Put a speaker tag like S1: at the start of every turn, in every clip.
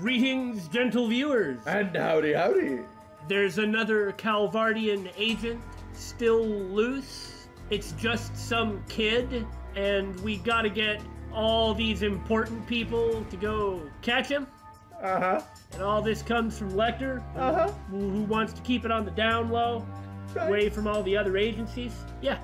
S1: Greetings, gentle viewers.
S2: And howdy, howdy.
S1: There's another Calvardian agent still loose. It's just some kid, and we gotta get all these important people to go catch him.
S2: Uh huh.
S1: And all this comes from Lechter,
S2: Uh huh.
S1: who, who wants to keep it on the down low,
S2: Right.
S1: away from all the other agencies. Yeah,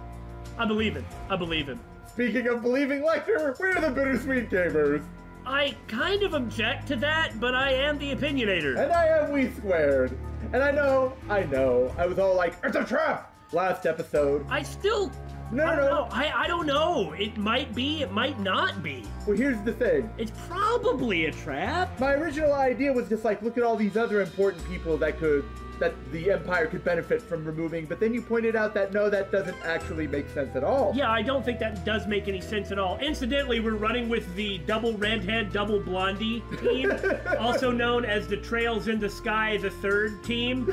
S1: I believe him. I believe him.
S2: Speaking of believing Lechter, we're the Bittersweet Gamers.
S1: I kind of object to that, but I am the opinionator.
S2: And I am We Squared. And I know, I know, I was all like, it's a trap! Last episode.
S1: I still.
S2: No,
S1: I
S2: no, no.
S1: know. I, I don't know. It might be, it might not be.
S2: Well, here's the thing.
S1: It's probably a trap.
S2: My original idea was just like, look at all these other important people that could, that the Empire could benefit from removing, but then you pointed out that no, that doesn't actually make sense at all.
S1: Yeah, I don't think that does make any sense at all. Incidentally, we're running with the double redhead, double blondie team, also known as the Trails in the Sky, the third team.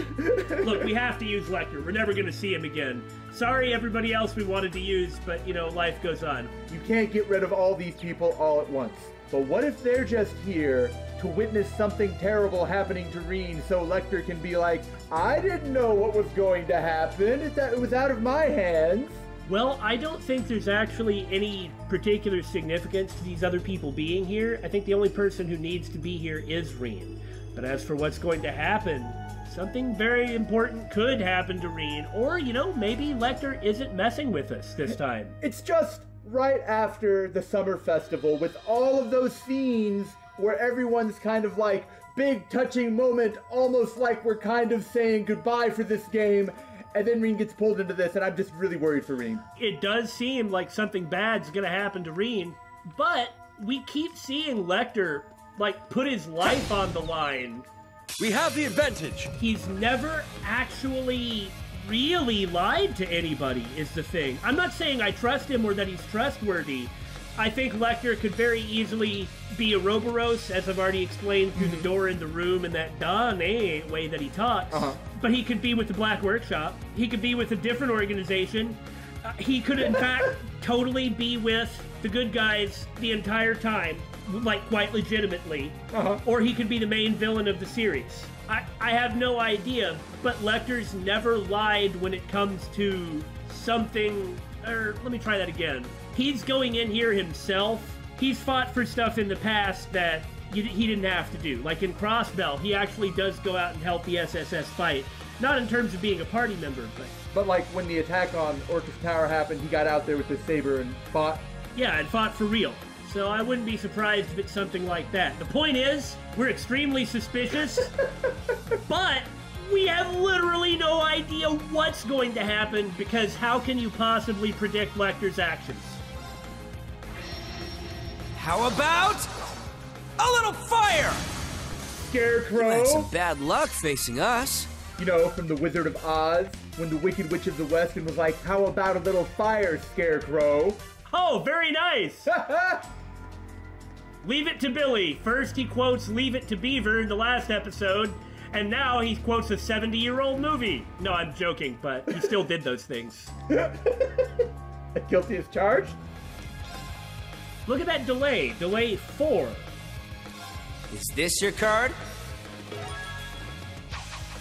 S1: Look, we have to use Lechter. We're never going to see him again. Sorry, everybody else we wanted to use, but you know, life goes on.
S2: You can't get rid of all these people all at once. But what if they're just here to witness something terrible happening to Rean so Lechter can be like, I didn't know what was going to happen. It, it was out of my hands.
S1: Well, I don't think there's actually any particular significance to these other people being here. I think the only person who needs to be here is Rean. But as for what's going to happen, something very important could happen to Rean. Or, you know, maybe Lechter isn't messing with us this time.
S2: It's just right after the summer festival with all of those scenes where everyone's kind of like big touching moment, almost like we're kind of saying goodbye for this game. And then Rean gets pulled into this, and I'm just really worried for Rean.
S1: It does seem like something bad's gonna happen to Rean, but we keep seeing Lechter, like, put his life on the line
S3: We have the advantage.
S1: he's never actually really lied to anybody is the thing i'm not saying i trust him or that he's trustworthy i think lechter could very easily be Ouroboros as i've already explained through the door in the room and that done eh way that he talks
S2: Uh-huh.
S1: but he could be with the black workshop he could be with a different organization uh, he could in fact totally be with the good guys the entire time like quite legitimately
S2: Uh-huh.
S1: or he could be the main villain of the series. I, I have no idea, but Lechter's never lied when it comes to something. Or let me try that again. He's going in here himself. He's fought for stuff in the past that you, he didn't have to do. Like in Crossbell, he actually does go out and help the SSS fight. Not in terms of being a party member, but
S2: But like when the attack on Orchis Tower happened, he got out there with his saber and fought.
S1: yeah, and fought for real. So I wouldn't be surprised if it's something like that. The point is, we're extremely suspicious, but we have literally no idea what's going to happen because how can you possibly predict Lechter's actions?
S3: How about a little fire?
S2: Scarecrow, You
S3: Had some bad luck facing us.
S2: you know, from the Wizard of Oz, when the Wicked Witch of the West and was like, "How about a little fire, Scarecrow?"
S1: Oh, very nice! Leave it to Billy. First, he quotes Leave It to Beaver in the last episode, and now he quotes a 70 year old movie. No, I'm joking, but he still did those things.
S2: Guilty as charged.
S1: Look at that delay. Delay four.
S3: Is this your card?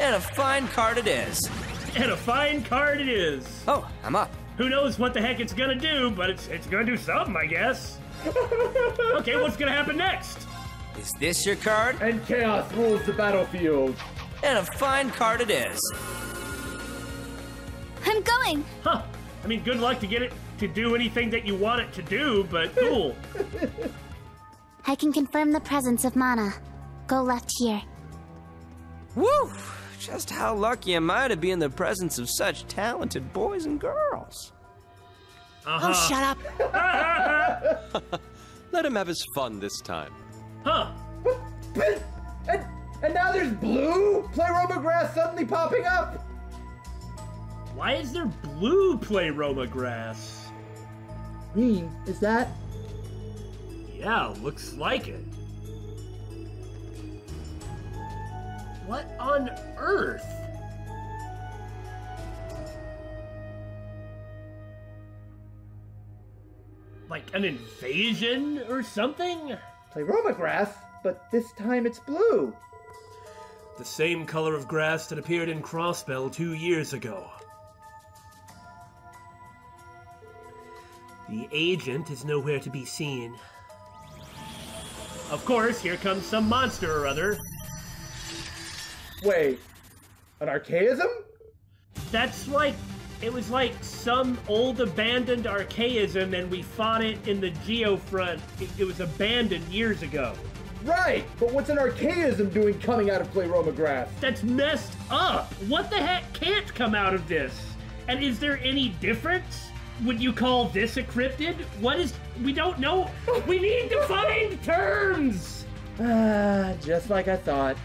S3: And a fine card it is.
S1: And a fine card it is.
S3: Oh, I'm up.
S1: Who knows what the heck it's gonna do, but it's it's gonna do something, I guess. okay, what's gonna happen next?
S3: Is this your card?
S2: And chaos rules the battlefield.
S3: And a fine card it is.
S4: I'm going.
S1: Huh. I mean, good luck to get it to do anything that you want it to do, but cool.
S4: I can confirm the presence of mana. Go left here.
S3: Woo! Just how lucky am I to be in the presence of such talented boys and girls?
S1: Uh-huh.
S3: Oh, shut up.
S5: Let him have his fun this time.
S1: Huh.
S2: And, and now there's blue Pleroma grass suddenly popping up.
S1: Why is there blue Pleroma grass?
S2: Rean, is that?
S1: Yeah, looks like it. What on earth? Like an invasion or something?
S2: Pleroma grass? but this time it's blue.
S1: The same color of grass that appeared in Crossbell two years ago. The agent is nowhere to be seen. Of course, here comes some monster or other.
S2: Wait, an archaism?
S1: That's like. It was like some old abandoned archaism, and we fought it in the Geofront. It, it was abandoned years ago.
S2: Right, but what's an archaism doing coming out of Pleroma grass?
S1: That's messed up. What the heck can't come out of this? And is there any difference? Would you call this a cryptid? What is. We don't know. We need to find terms!
S2: Ah, just like I thought.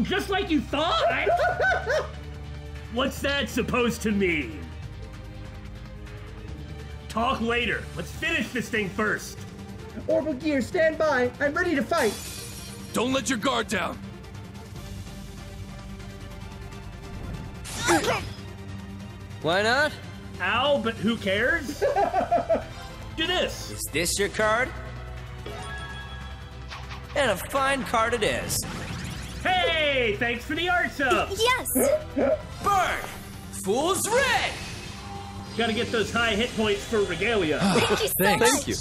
S1: Just like you thought! What's that supposed to mean? Talk later. Let's finish this thing first.
S2: Orbital gear, stand by. I'm ready to fight.
S5: Don't let your guard down.
S3: Why not?
S1: Ow, but who cares? Do this.
S3: Is this your card? And a fine card it is.
S1: Hey, thanks for the art sub.
S4: Yes!
S3: Burn! Fool's Red!
S1: Gotta get those high hit points for regalia.
S4: Ah, thank you so much!
S5: Thank you.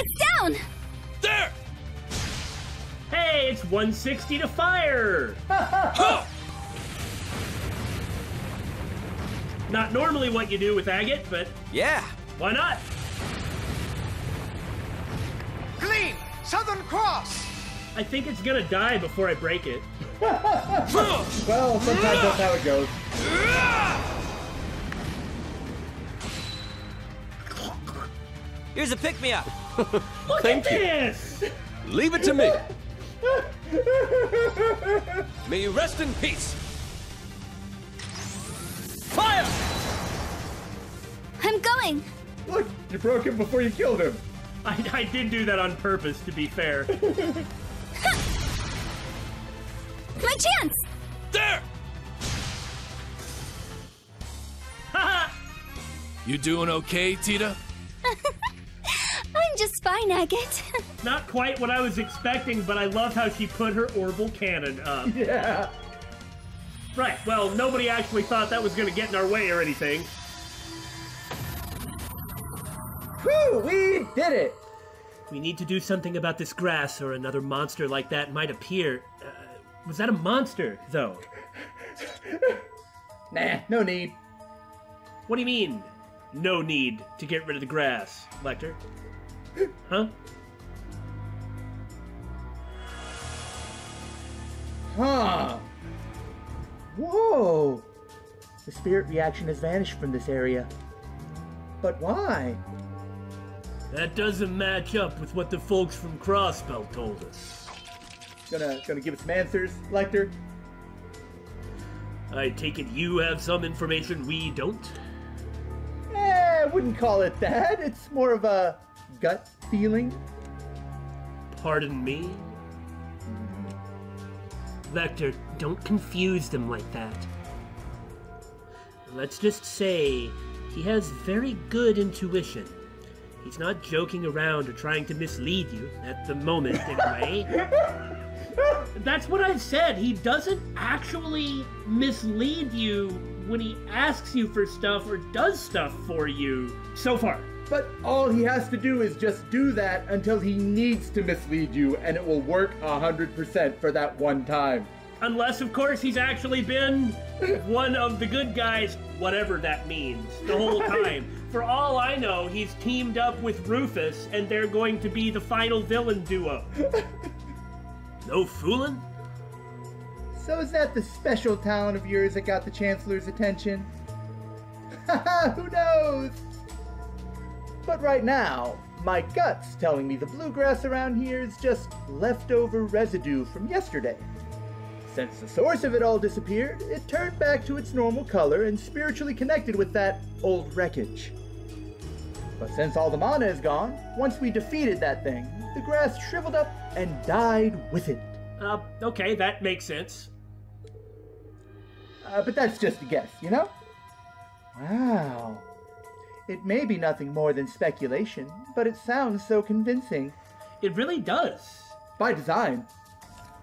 S4: It's down!
S5: There!
S1: Hey, it's 160 to fire.
S5: Huh!
S1: Not normally what you do with agate, but
S3: Yeah.
S1: why not?
S6: Gleam! Southern Cross!
S1: I think it's gonna die before I break it.
S2: Well, sometimes that's how it goes.
S3: Here's a pick me up.
S1: Look
S5: Thank
S1: at
S5: you.
S1: this!
S5: Leave it to me. May you rest in peace. Fire!
S4: I'm going!
S2: Look, you broke him before you killed him.
S1: I, I did do that on purpose, to be fair.
S4: My chance!
S5: There!
S1: Haha!
S5: You doing okay, Tita?
S4: I'm just fine, Agate.
S1: Not quite what I was expecting, but I love how she put her orbital cannon up.
S2: Yeah.
S1: Right, well, nobody actually thought that was gonna get in our way or anything.
S2: Whew, we did it.
S1: We need to do something about this grass, or another monster like that might appear. Uh, was that a monster, though?
S2: Nah, no need.
S1: What do you mean? No need to get rid of the grass, Lechter? Huh?
S2: Huh. Whoa. The spirit reaction has vanished from this area. But why?
S1: That doesn't match up with what the folks from Crossbell told us.
S2: Gonna gonna give us some answers, Lechter?
S1: I take it you have some information we don't?
S2: I wouldn't call it that. It's more of a gut feeling.
S1: Pardon me? Vector, don't confuse them like that. Let's just say he has very good intuition. He's not joking around or trying to mislead you, at the moment, anyway. That's what I've said. He doesn't actually mislead you when he asks you for stuff or does stuff for you so far.
S2: But all he has to do is just do that until he needs to mislead you, and it will work 100% for that one time.
S1: Unless, of course, he's actually been one of the good guys, whatever that means, the whole time. For all I know, he's teamed up with Rufus, and they're going to be the final villain duo. No fooling?
S2: So is that the special talent of yours that got the Chancellor's attention? Haha, who knows? But right now, my gut's telling me the bluegrass around here is just leftover residue from yesterday. Since the source of it all disappeared, it turned back to its normal color and spiritually connected with that old wreckage. But since all the mana is gone, once we defeated that thing, the grass shriveled up and died with it.
S1: Uh, okay, that makes sense.
S2: Uh, but that's just a guess, you know? Wow. It may be nothing more than speculation, but it sounds so convincing.
S1: It really does.
S2: By design.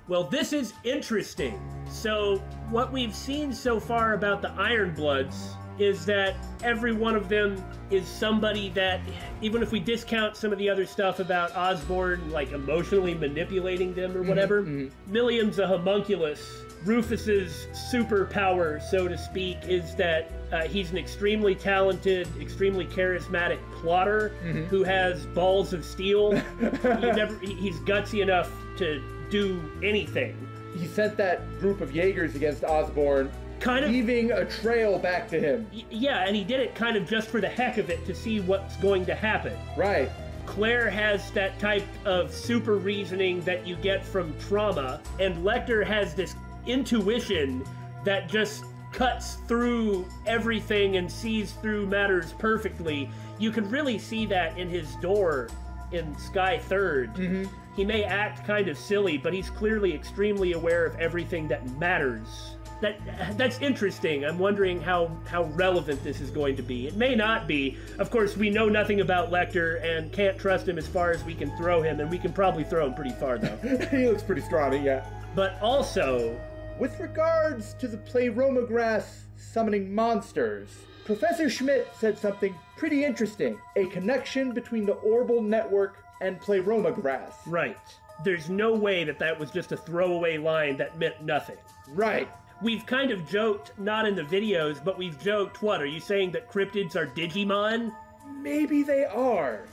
S1: Well, this is interesting. So, what we've seen so far about the Iron Bloods is that every one of them is somebody that, even if we discount some of the other stuff about Osborne, like emotionally manipulating them or whatever, Millium's a homunculus. Rufus's superpower, so to speak, is that uh, he's an extremely talented, extremely charismatic plotter who has balls of steel. you never, he's gutsy enough to do anything.
S2: He sent that group of Jaegers against Osborne,
S1: Kind of
S2: leaving a trail back to him.
S1: Y- Yeah, and he did it kind of just for the heck of it to see what's going to happen.
S2: Right.
S1: Claire has that type of super reasoning that you get from trauma, and Lechter has this intuition that just cuts through everything and sees through matters perfectly. You can really see that in his door in Sky 3rd mm-hmm. He may act kind of silly, but he's clearly extremely aware of everything that matters. That that's interesting. I'm wondering how how relevant this is going to be. It may not be. Of course, we know nothing about Lechter and can't trust him as far as we can throw him, and we can probably throw him pretty far though.
S2: he looks pretty scrawny, yeah.
S1: but also,
S2: With regards to the Pleroma summoning monsters, Professor Schmidt said something pretty interesting. A connection between the Orbal Network and Pleroma grass.
S1: right. There's no way that that was just a throwaway line that meant nothing.
S2: Right.
S1: We've kind of joked, not in the videos, but we've joked, what, are you saying that cryptids are Digimon?
S2: Maybe they are.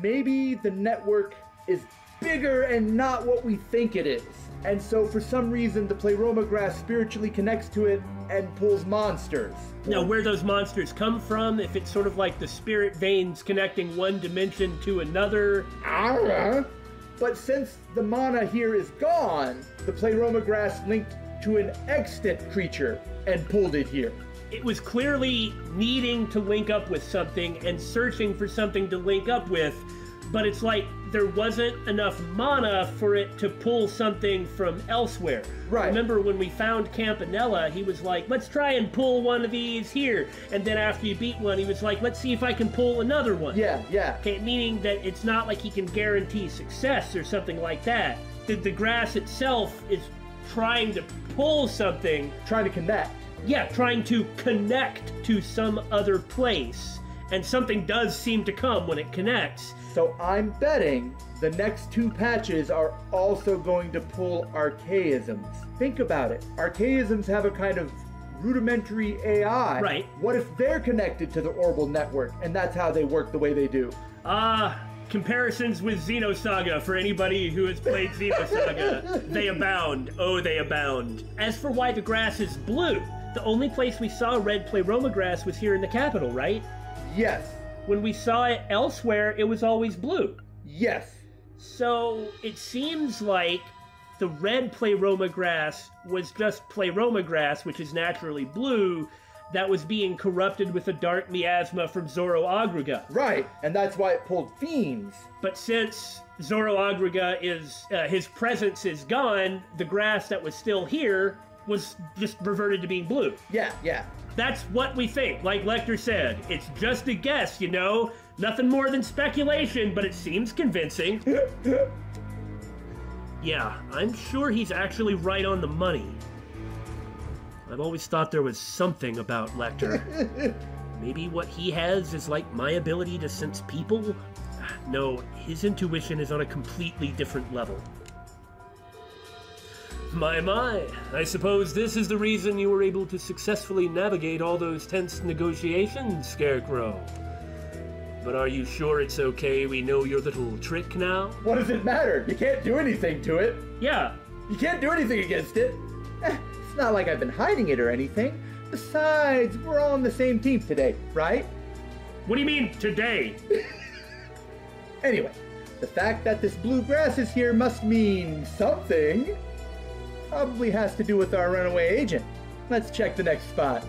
S2: Maybe the network is bigger and not what we think it is. And so, for some reason, the Pleroma grass spiritually connects to it and pulls monsters.
S1: Now, where those monsters come from, if it's sort of like the spirit veins connecting one dimension to another,
S2: Ara. But since the mana here is gone, the Pleroma grass linked to an extant creature and pulled it here.
S1: it was clearly needing to link up with something and searching for something to link up with, but it's like there wasn't enough mana for it to pull something from elsewhere.
S2: Right.
S1: Remember when we found Campanella, he was like, let's try and pull one of these here. And then after you beat one, he was like, let's see if I can pull another one.
S2: Yeah, yeah.
S1: Okay, meaning that it's not like he can guarantee success or something like that. The, the grass itself is trying to pull something
S2: Trying to connect.
S1: yeah, trying to connect to some other place. And something does seem to come when it connects.
S2: So I'm betting the next two patches are also going to pull archaisms. Think about it. Archaisms have a kind of rudimentary AI.
S1: Right.
S2: What if they're connected to the orbital network and that's how they work the way they do?
S1: Ah, comparisons with Xenosaga for anybody who has played Xenosaga. they abound. Oh, they abound. As for why the grass is blue, the only place we saw red Pleroma grass was here in the capital, right?
S2: Yes.
S1: When we saw it elsewhere, it was always blue.
S2: Yes.
S1: So it seems like the red Pleroma grass was just Pleroma grass, which is naturally blue, that was being corrupted with a dark miasma from Zoroagraga.
S2: Right. And that's why it pulled fiends.
S1: But since Zoroagraga is uh, his presence is gone, the grass that was still here was just reverted to being blue.
S2: Yeah, yeah.
S1: That's what we think. Like Lechter said, it's just a guess, you know. Nothing more than speculation, but it seems convincing. yeah, I'm sure he's actually right on the money. I've always thought there was something about Lechter. Maybe what he has is like my ability to sense people? No, his intuition is on a completely different level. My, my. I suppose this is the reason you were able to successfully navigate all those tense negotiations, Scarecrow. But are you sure it's okay we know your little trick now?
S2: What does it matter? You can't do anything to it.
S1: Yeah,
S2: You can't do anything against it. Eh, it's not like I've been hiding it or anything. Besides, we're all on the same team today, right?
S1: what do you mean today?
S2: Anyway, the fact that this blue grass is here must mean something. Probably has to do with our runaway agent. Let's check the next spot.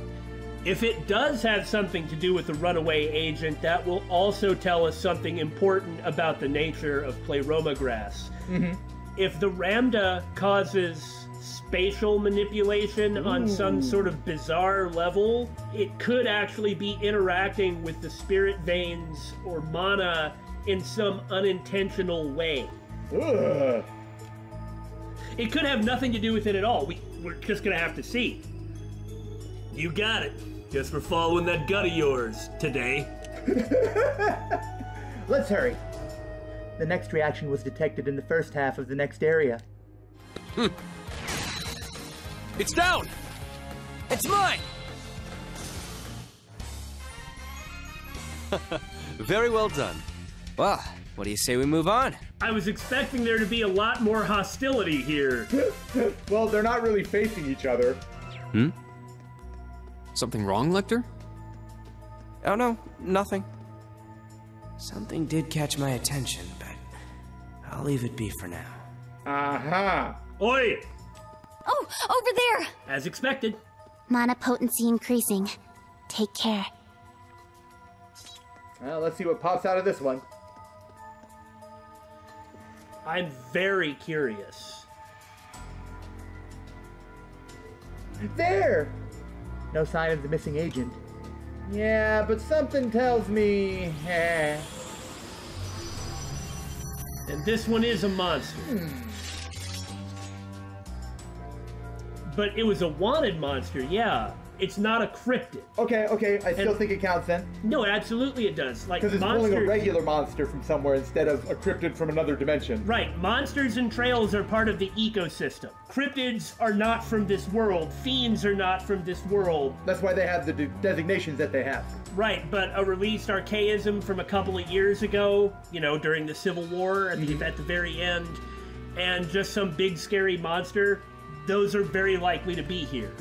S1: If it does have something to do with the runaway agent, that will also tell us something important about the nature of Pleroma grass. Mm-hmm. If the Ramda causes spatial manipulation on some sort of bizarre level, it could actually be interacting with the spirit veins or mana in some unintentional way.
S2: Ugh.
S1: It could have nothing to do with it at all. We, we're just gonna have to see. You got it. Guess we're following that gut of yours today.
S2: Let's hurry. The next reaction was detected in the first half of the next area. Hmm.
S5: It's down!
S3: It's mine!
S5: Very well done.
S3: Well, what do you say we move on?
S1: I was expecting there to be a lot more hostility here.
S2: Well, they're not really facing each other. Hmm?
S7: Something wrong, Lechter?
S3: Oh no, nothing. Something did catch my attention, but I'll leave it be for now.
S2: Aha.
S1: Oi!
S4: Oh, over there!
S1: As expected.
S4: Mana potency increasing. Take care.
S2: Well, let's see what pops out of this one.
S1: I'm very curious.
S2: There! No sign of the missing agent. Yeah, but something tells me. Eh.
S1: And this one is a monster. But it was a wanted monster, yeah. It's not a cryptid.
S2: Okay, okay, I still
S1: And-
S2: think it counts then.
S1: No, absolutely it does. Like
S2: Because it's
S1: monsters.
S2: pulling a regular monster from somewhere instead of a cryptid from another dimension.
S1: Right, monsters and trails are part of the ecosystem. Cryptids are not from this world. Fiends are not from this world.
S2: That's why they have the de- designations that they have.
S1: Right, but a released archaism from a couple of years ago, you know, during the Civil War at the, mm-hmm. at the very end, and just some big scary monster, those are very likely to be here.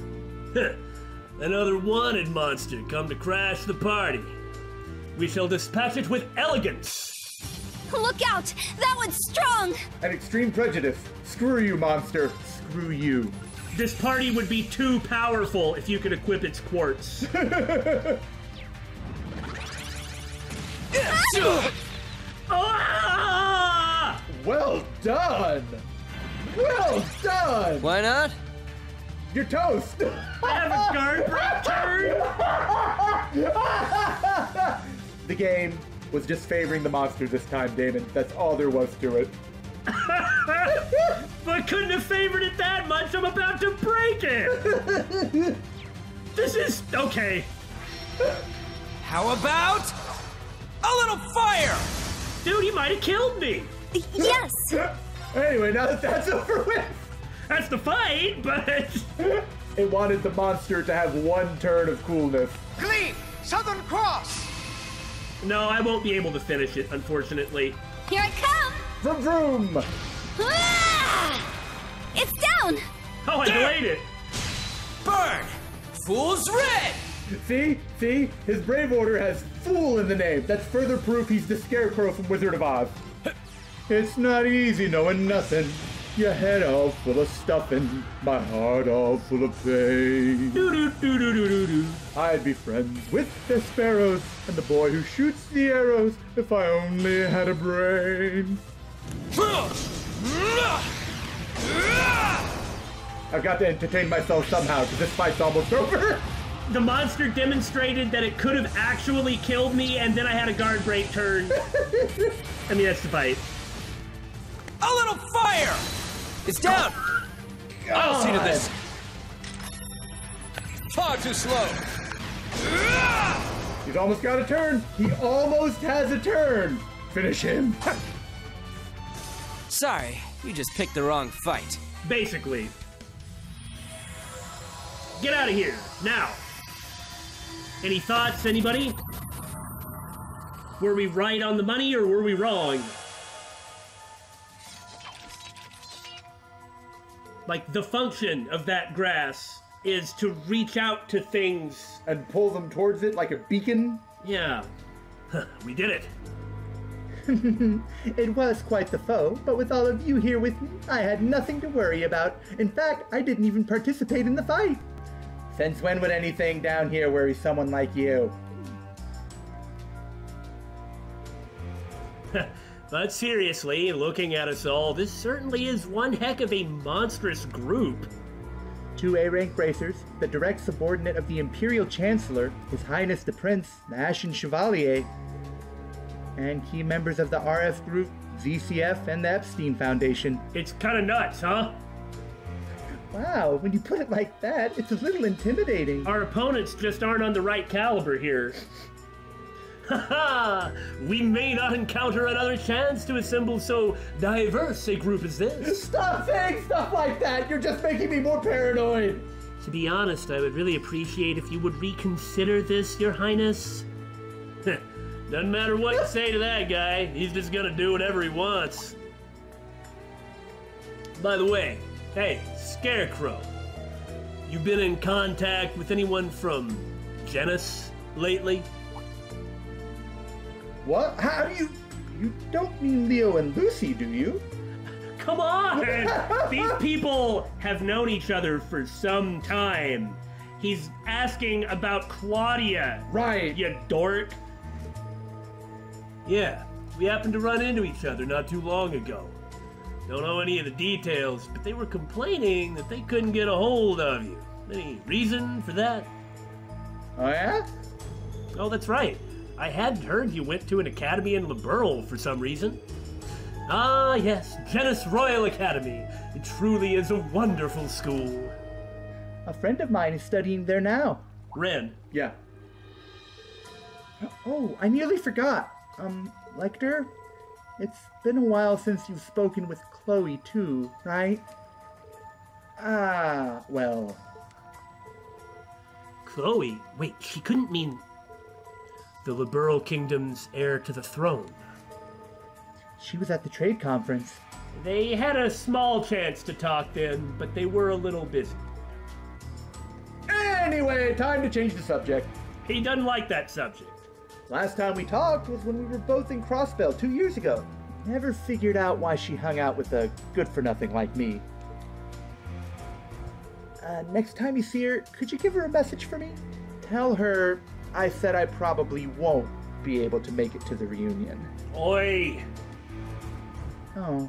S1: Another wanted monster come to crash the party. We shall dispatch it with elegance.
S4: Look out! That one's strong!
S2: An extreme prejudice. Screw you, monster. Screw you.
S1: This party would be too powerful if you could equip its quartz. ah!
S2: Well done! Well done!
S3: Why not?
S2: You're toast!
S1: I have a guard break turn.
S2: the game was just favoring the monster this time, Damon. That's all there was to it.
S1: But I couldn't have favored it that much. I'm about to break it. this is okay.
S3: How about a little fire?
S1: Dude, he might have killed me.
S4: Yes!
S2: Anyway, now that that's over with,
S1: That's the fight, but
S2: it wanted the monster to have one turn of coolness.
S6: Glee! Southern Cross!
S1: no, I won't be able to finish it, unfortunately.
S4: Here I come!
S2: Vroom vroom!
S4: Ah! It's down!
S1: Oh, I delayed it.
S3: Burn! Fool's red!
S2: See? See? His Brave Order has Fool in the name. That's further proof he's the Scarecrow from Wizard of Oz. It's not easy knowing nothing. Your head all full of stuff and my heart all full of pain.
S1: Doo doo doo.
S2: I'd be friends with the sparrows and the boy who shoots the arrows if I only had a brain. I've got to entertain myself somehow because this fight's almost over.
S1: The monster demonstrated that it could have actually killed me, and then I had a guard break turn. I mean, that's the fight.
S3: A little fire! It's down!
S5: I'll see to this. Far too slow.
S2: He's almost got a turn. He almost has a turn. Finish him.
S3: Sorry, you just picked the wrong fight.
S1: Basically. Get out of here, now. Any thoughts, anybody? Were we right on the money or were we wrong? Like, the function of that grass is to reach out to things.
S2: And pull them towards it like a beacon.
S1: Yeah. we did it.
S2: It was quite the foe, but with all of you here with me, I had nothing to worry about. In fact, I didn't even participate in the fight. Since when would anything down here worry someone like you?
S1: But seriously, looking at us all, this certainly is one heck of a monstrous group.
S2: Two A rank bracers, the direct subordinate of the Imperial Chancellor, His Highness the Prince, the Ashen Chevalier, and key members of the RF Group, ZCF, and the Epstein Foundation.
S1: It's kind of nuts, huh?
S2: Wow, when you put it like that, it's a little intimidating.
S1: Our opponents just aren't on the right caliber here. Haha! we may not encounter another chance to assemble so diverse a group as this.
S2: Stop saying stuff like that! You're just making me more paranoid!
S1: To be honest, I would really appreciate if you would reconsider this, Your Highness. Doesn't matter what you say to that guy, he's just gonna do whatever he wants. By the way, hey, Scarecrow, you been in contact with anyone from Jenis lately?
S2: What? How do you. You don't mean Leo and Lucy, do you?
S1: Come on! These people have known each other for some time. He's asking about Klaudia.
S2: Right.
S1: You dork. Yeah, we happened to run into each other not too long ago. Don't know any of the details, but they were complaining that they couldn't get a hold of you. Any reason for that?
S2: Oh, yeah?
S1: Oh, that's right. I hadn't heard you went to an academy in Liberl for some reason. Ah, yes, Jenis Royal Academy. It truly is a wonderful school.
S2: A friend of mine is studying there now.
S1: Renne,
S2: Yeah. Oh, I nearly forgot. Um, Lechter, it's been a while since you've spoken with Kloe, too, right? Ah, well,
S1: Kloe. Wait, she couldn't mean the Liberl Kingdom's heir to the throne.
S2: she was at the trade conference.
S1: They had a small chance to talk then, but they were a little busy.
S2: Anyway, time to change the subject.
S1: He doesn't like that subject.
S2: Last time we talked was when we were both in Crossbell two years ago. Never figured out why she hung out with a good for nothing like me. Uh, next time you see her, could you give her a message for me? Tell her I said I probably won't be able to make it to the reunion.
S1: Oi!
S2: Oh,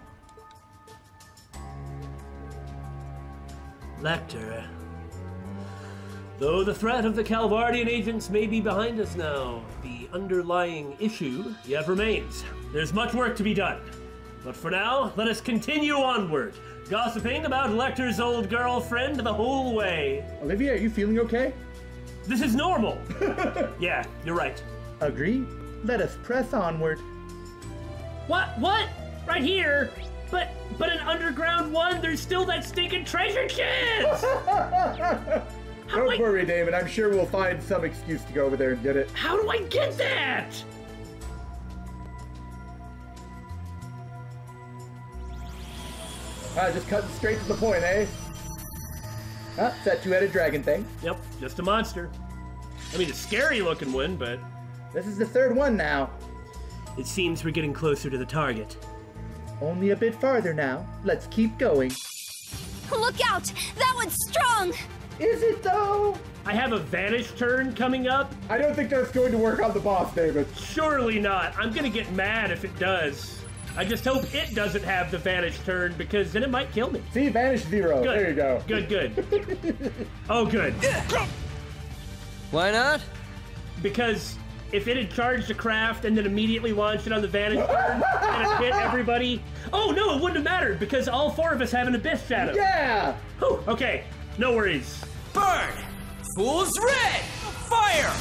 S1: Lechter. Though the threat of the Calvardian agents may be behind us now, the underlying issue yet remains. There's much work to be done. But for now, let us continue onward, gossiping about Lechter's old girlfriend the whole way.
S2: Olivia, are you feeling okay?
S1: This is normal! yeah, you're right.
S2: Agree. Let us press onward.
S1: What? What? Right here? But but an underground one, there's still that stinking treasure chest!
S2: Don't
S1: I,
S2: worry, David. I'm sure we'll find some excuse to go over there and get it.
S1: how do I get that?
S2: Ah, just cutting straight to the point, eh? Ah, it's that two-headed dragon thing.
S1: Yep, just a monster. I mean, a scary looking one, but
S2: This is the third one now.
S1: it seems we're getting closer to the target.
S2: Only a bit farther now. Let's keep going.
S7: Look out! That one's strong!
S2: Is it though?
S1: I have a vanish turn coming up.
S2: I don't think that's going to work on the boss, David.
S1: Surely not. I'm gonna get mad if it does. I just hope it doesn't have the vanish turn because then it might kill me.
S2: See, vanish zero.
S1: Good.
S2: There you go.
S1: Good, good. oh, good.
S5: Why not?
S1: Because if it had charged a craft and then immediately launched it on the vanish turn and it hit everybody, oh no, it wouldn't have mattered because all four of us have an abyss shadow.
S2: Yeah.
S1: Whew, okay, no worries.
S5: Burn! Fool's red! Fire!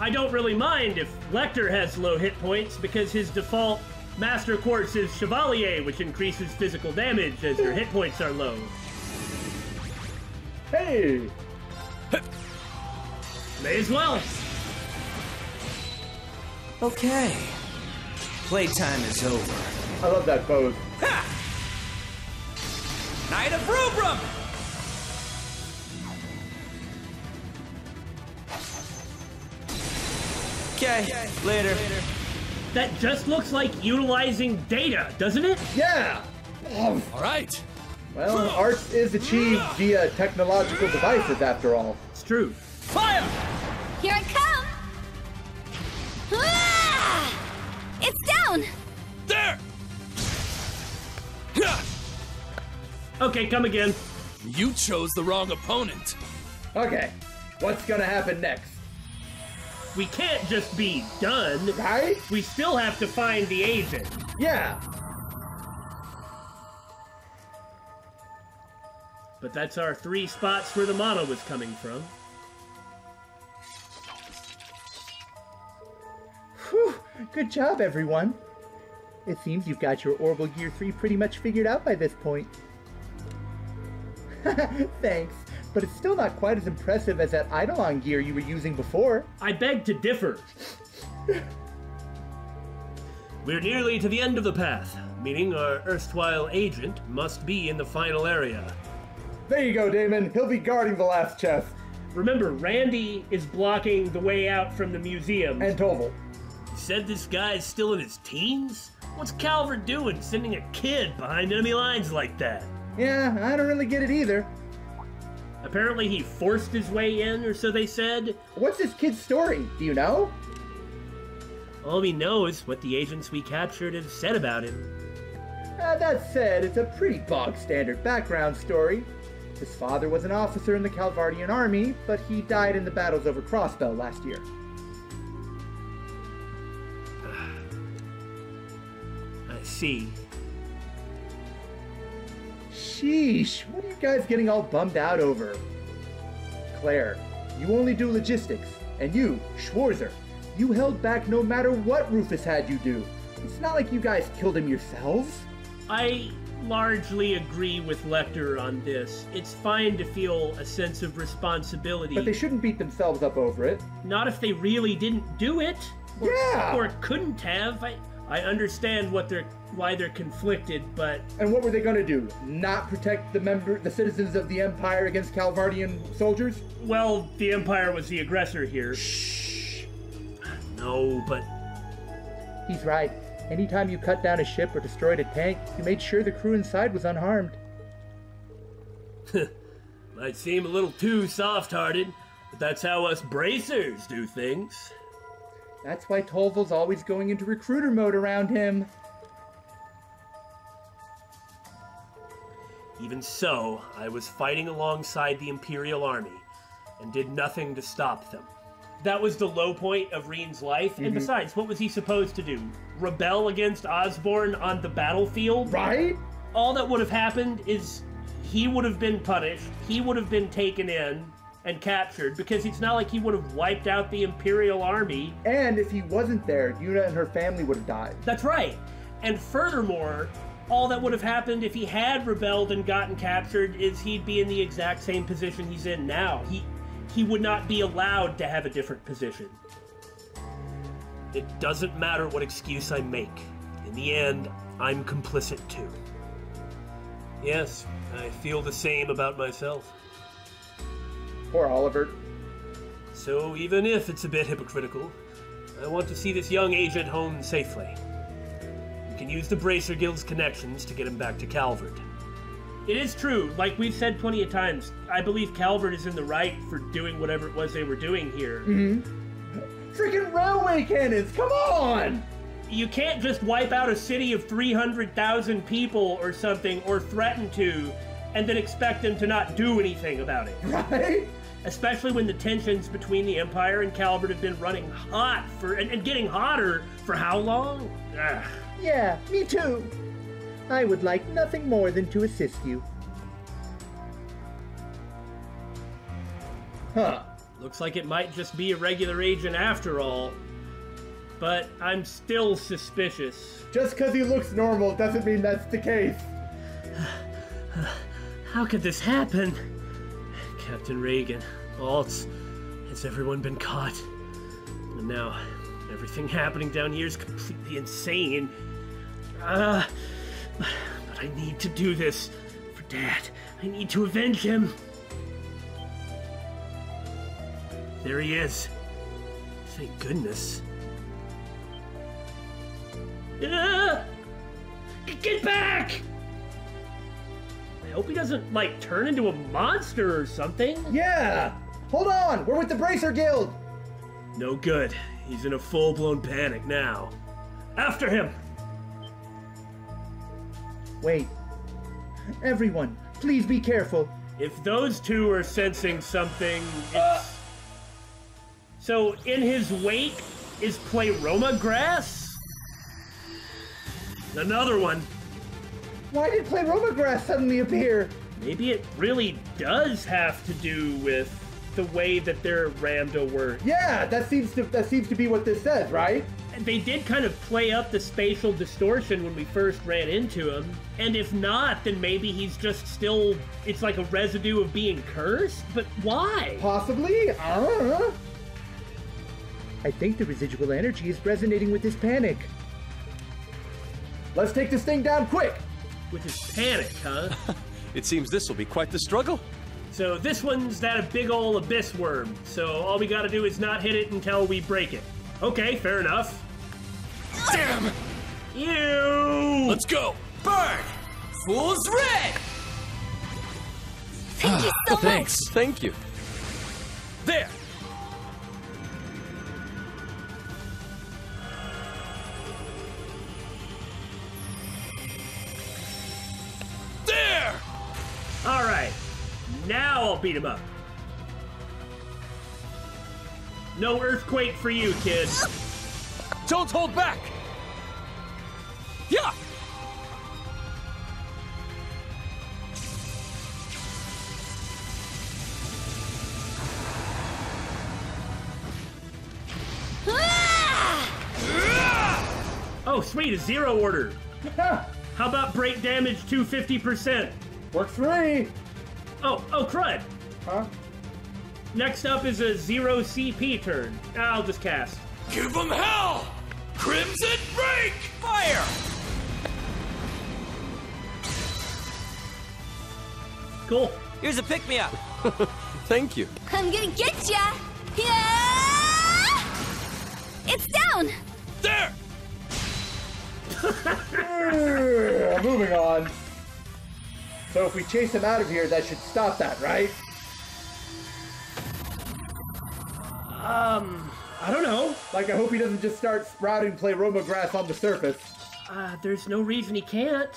S1: I don't really mind if Lechter has low hit points because his default Master Quartz is Chevalier, which increases physical damage as your hit points are low.
S2: Hey.
S1: May as well.
S3: Okay. Playtime is over.
S2: I love that pose.
S5: Ha! Knight of Rubrum!
S3: Okay, later.
S1: That just looks like utilizing data, doesn't it?
S2: Yeah. Oh,
S5: All right.
S2: Well, art is achieved via technological devices, after all.
S1: It's true.
S5: Fire!
S7: Here I come! Ah! It's down!
S5: There!
S1: Okay, come again.
S5: You chose the wrong opponent.
S2: Okay, what's gonna happen next?
S1: We can't just be done.
S2: Right?
S1: We still have to find the agent.
S2: Yeah.
S1: But that's our three spots where the mana was coming from.
S2: Whew, good job, everyone. It seems you've got your Orbital Gear 3 pretty much figured out by this point. Thanks, but it's still not quite as impressive as that Eidolon gear you were using before.
S1: I beg to differ. We're nearly to the end of the path, meaning our erstwhile agent must be in the final area.
S2: There you go, Damon. He'll be guarding the last chest.
S1: Remember, Randy is blocking the way out from the museum.
S2: And Toval.
S1: You said this guy's still in his teens? What's Calvard doing sending a kid behind enemy lines like that?
S2: Yeah, I don't really get it either.
S1: Apparently, he forced his way in, or so they said.
S2: What's this kid's story? Do you know?
S1: All we know is what the agents we captured have said about him.
S2: Uh, that said, it's a pretty bog standard background story. His father was an officer in the Calvardian army, but he died in the battles over Crossbell last year.
S1: I see.
S2: Sheesh, what guys getting all bummed out over? Claire, you only do logistics. And you, Schwarzer, you held back no matter what Rufus had you do. It's not like you guys killed him yourselves.
S1: I largely agree with Lechter on this. It's fine to feel a sense of responsibility.
S2: But they shouldn't beat themselves up over it.
S1: Not if they really didn't do it. Or,
S2: Yeah!
S1: Or couldn't have. I, I understand what they're why they're conflicted, but
S2: And what were they gonna do? Not protect the member the citizens of the Empire against Calvardian soldiers?
S1: well, the Empire was the aggressor here.
S2: Shh.
S1: No, but
S2: He's right. Anytime you cut down a ship or destroyed a tank, you made sure the crew inside was unharmed.
S1: might seem a little too soft-hearted. But that's how us bracers do things.
S2: That's why Toval's always going into recruiter mode around him.
S1: Even so, I was fighting alongside the Imperial Army and did nothing to stop them. That was the low point of Rean's life, and mhm. besides, what was he supposed to do? Rebel against Osborne on the battlefield?
S2: Right?
S1: All that would have happened is he would have been punished, he would have been taken in and captured, because it's not like he would have wiped out the Imperial Army.
S2: And if he wasn't there, Juna and her family would have died.
S1: That's right. And furthermore, all that would have happened if he had rebelled and gotten captured is he'd be in the exact same position he's in now. He he would not be allowed to have a different position. It doesn't matter what excuse I make. In the end, I'm complicit too. Yes, I feel the same about myself.
S2: Poor Oliver.
S1: So even if it's a bit hypocritical, I want to see this young agent home safely. We can use the Bracer Guild's connections to get him back to Calvard. It is true, like we've said plenty of times, I believe Calvard is in the right for doing whatever it was they were doing here. Mm-hmm.
S2: Freaking railway cannons, come on!
S1: You can't just wipe out a city of 300,000 people or something, or threaten to, and then expect them to not do anything about it.
S2: Right?
S1: especially when the tensions between the Empire and Calvard have been running hot for and, and getting hotter for how long? Ugh.
S2: Yeah, me too. I would like nothing more than to assist you. Huh.
S1: Looks like it might just be a regular agent after all. But I'm still suspicious.
S2: Just because he looks normal doesn't mean that's the case.
S1: How could this happen? Captain Reagan, Alts, has everyone been caught? And now, everything happening down here is completely insane. Uh, but I need to do this for Dad. I need to avenge him. There he is. Thank goodness. Ah! Get back! I hope he doesn't, like, turn into a monster or something.
S2: Yeah! Hold on! We're with the Bracer Guild!
S1: No good. He's in a full blown panic now. After him!
S2: Wait. Everyone, please be careful.
S1: If those two are sensing something, it's. So, in his wake is Pleroma grass? Another one.
S2: Why did Pleroma Grass suddenly appear?
S1: Maybe it really does have to do with the way that their rando were.
S2: Yeah, that seems to that seems to be what this says, right?
S1: They did kind of play up the spatial distortion when we first ran into him. And if not, then maybe he's just still. It's like a residue of being cursed? But why?
S2: Possibly? I don't know. I think the residual energy is resonating with his panic. Let's take this thing down quick!
S1: With his panic, huh?
S8: It seems this will be quite the struggle.
S1: So this one's that a big ol' abyss worm. So all we gotta do is not hit it until we break it. Okay, fair enough.
S5: Damn!
S1: You.
S5: Let's go!
S3: Burn! Fool's red!
S7: Thank you so
S5: Thanks.
S8: Thank you.
S5: There! There!
S1: Now I'll beat him up. No earthquake for you, kid.
S5: Don't hold back! Yeah!
S7: Ah!
S1: Oh, sweet, a zero order. How about break damage to 50%?
S2: Works for me!
S1: Oh, oh, crud.
S2: Huh?
S1: Next up is a zero CP turn. I'll just cast.
S5: Give them hell! Crimson Break!
S3: Fire!
S1: Cool.
S3: Here's a pick me up.
S8: Thank you.
S7: I'm gonna get ya! Yeah! It's down!
S5: There!
S2: Ugh, moving on. So if we chase him out of here, that should stop that, right?
S1: Um, I don't know.
S2: Like, I hope he doesn't just start sprouting Pleroma grass on the surface.
S1: Uh, there's no reason he can't.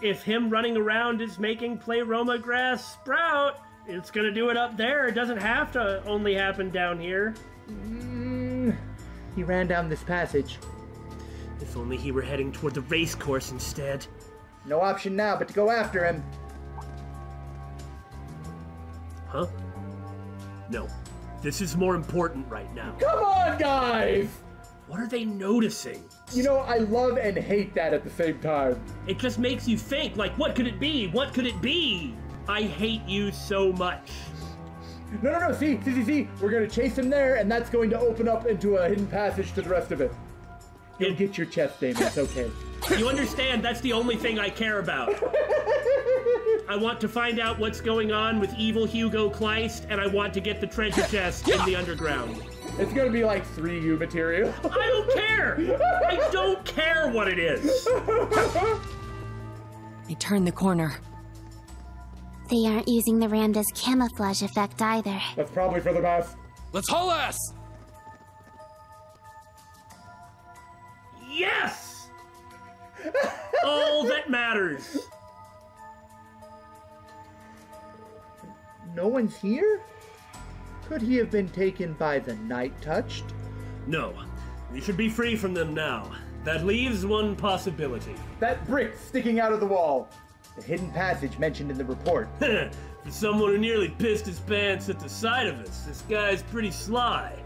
S1: If him running around is making Pleroma grass sprout, it's gonna do it up there. It doesn't have to only happen down here.
S2: Mm, he ran down this passage.
S1: If only he were heading toward the race course instead.
S2: No option now but to go after him.
S1: Huh? No. This is more important right now.
S2: Come on, guys!
S1: What are they noticing?
S2: You know, I love and hate that at the same time.
S1: It just makes you think, like, what could it be? What could it be? I hate you so much.
S2: No, no, no, see, see, see, see, we're gonna chase him there, and that's going to open up into a hidden passage to the rest of it. You'll get your chest, Damon, it's okay.
S1: You understand, that's the only thing I care about. I want to find out what's going on with evil Hugo Kleist, and I want to get the treasure chest in the underground.
S2: It's gonna be like 3U material.
S1: I don't care! I don't care what it is!
S9: They turned the corner.
S4: They aren't using the Ramda's camouflage effect either.
S2: That's probably for the best.
S5: Let's haul ass!
S1: Yes! All that matters.
S2: No one's here? Could he have been taken by the Night Touched?
S1: No, we should be free from them now. That leaves one possibility.
S2: That brick sticking out of the wall. The hidden passage mentioned in the report.
S1: For someone who nearly pissed his pants at the sight of us, this guy's pretty sly.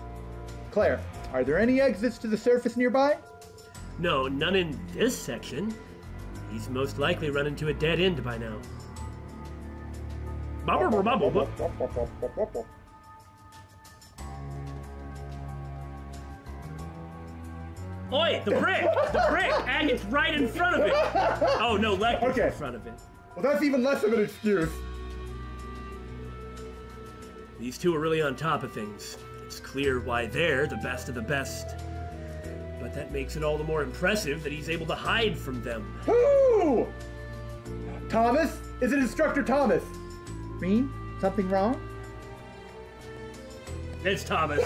S2: Claire, are there any exits to the surface nearby?
S1: No, none in this section. He's most likely run into a dead end by now. Bubble, bubble, bubble. Oi, the brick! The brick! Agate's right in front of it! Oh no, Lechter's
S2: Okay.
S1: in front of it.
S2: Well, that's even less of an excuse.
S1: These two are really on top of things. It's clear why they're the best of the best. But that makes it all the more impressive that he's able to hide from them.
S2: Whoo! Thomas? Is it Instructor Thomas? Green? Something wrong?
S1: It's Thomas.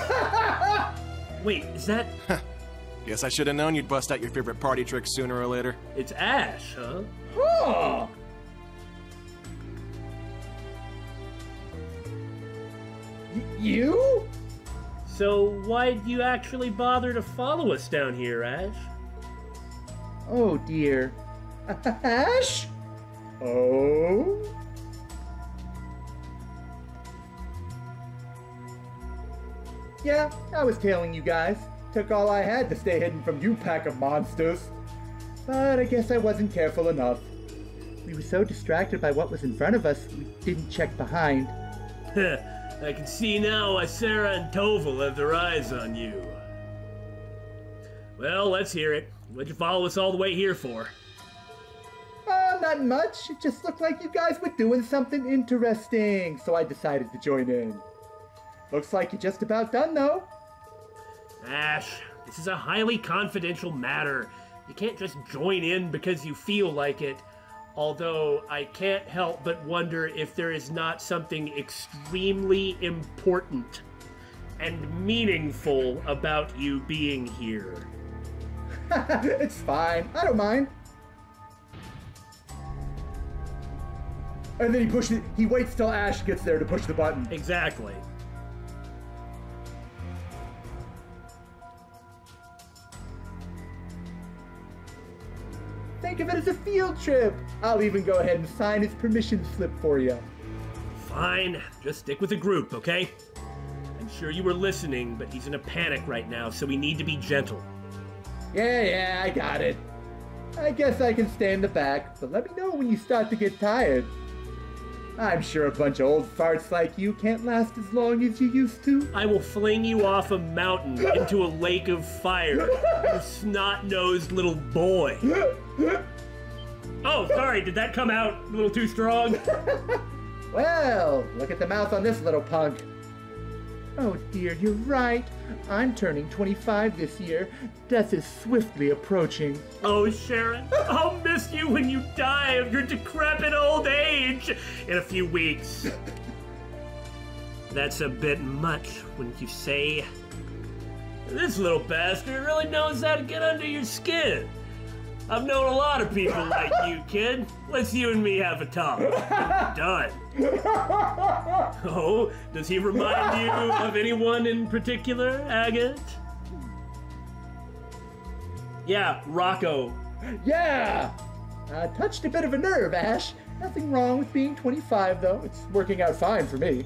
S1: Wait, is that.
S9: Guess I should have known you'd bust out your favorite party trick sooner or later.
S1: It's Ash, huh?
S2: Y- you?
S1: So, why'd you actually bother to follow us down here, Ash?
S2: Oh dear. Ash? Oh? Yeah, I was tailing you guys. Took all I had to stay hidden from you pack of monsters. But I guess I wasn't careful enough. We were so distracted by what was in front of us, we didn't check behind.
S1: I can see now why Sara and Toval have their eyes on you. Well, let's hear it. What'd you follow us all the way here for?
S2: Uh, not much. It just looked like you guys were doing something interesting, so I decided to join in. Looks like you're just about done, though.
S1: Ash, this is a highly confidential matter. You can't just join in because you feel like it. Although I can't help but wonder if there is not something extremely important and meaningful about you being here.
S2: it's fine. I don't mind. And then he pushes. He waits till Ash gets there to push the button.
S1: Exactly.
S2: Think of it as a field trip. I'll even go ahead and sign his permission slip for you.
S1: Fine, just stick with the group, okay? I'm sure you were listening, but he's in a panic right now, so we need to be gentle.
S2: Yeah, yeah, I got it. I guess I can stay in the back, but let me know when you start to get tired. I'm sure a bunch of old farts like you can't last as long as you used to.
S1: I will fling you off a mountain into a lake of fire, you snot-nosed little boy. Oh, sorry, did that come out a little too strong?
S2: Well, look at the mouth on this little punk. Oh dear, you're right. I'm turning 25 this year. Death is swiftly approaching.
S1: Oh, Sharon, I'll miss you when you die of your decrepit old age in a few weeks. That's a bit much, wouldn't you say? This little bastard really knows how to get under your skin. I've known a lot of people like you, kid. Let's you and me have a talk. Done. Oh, does he remind you of anyone in particular, Agate? Yeah, Rocco.
S2: Yeah! Uh, touched a bit of a nerve, Ash. Nothing wrong with being 25, though. It's working out fine for me.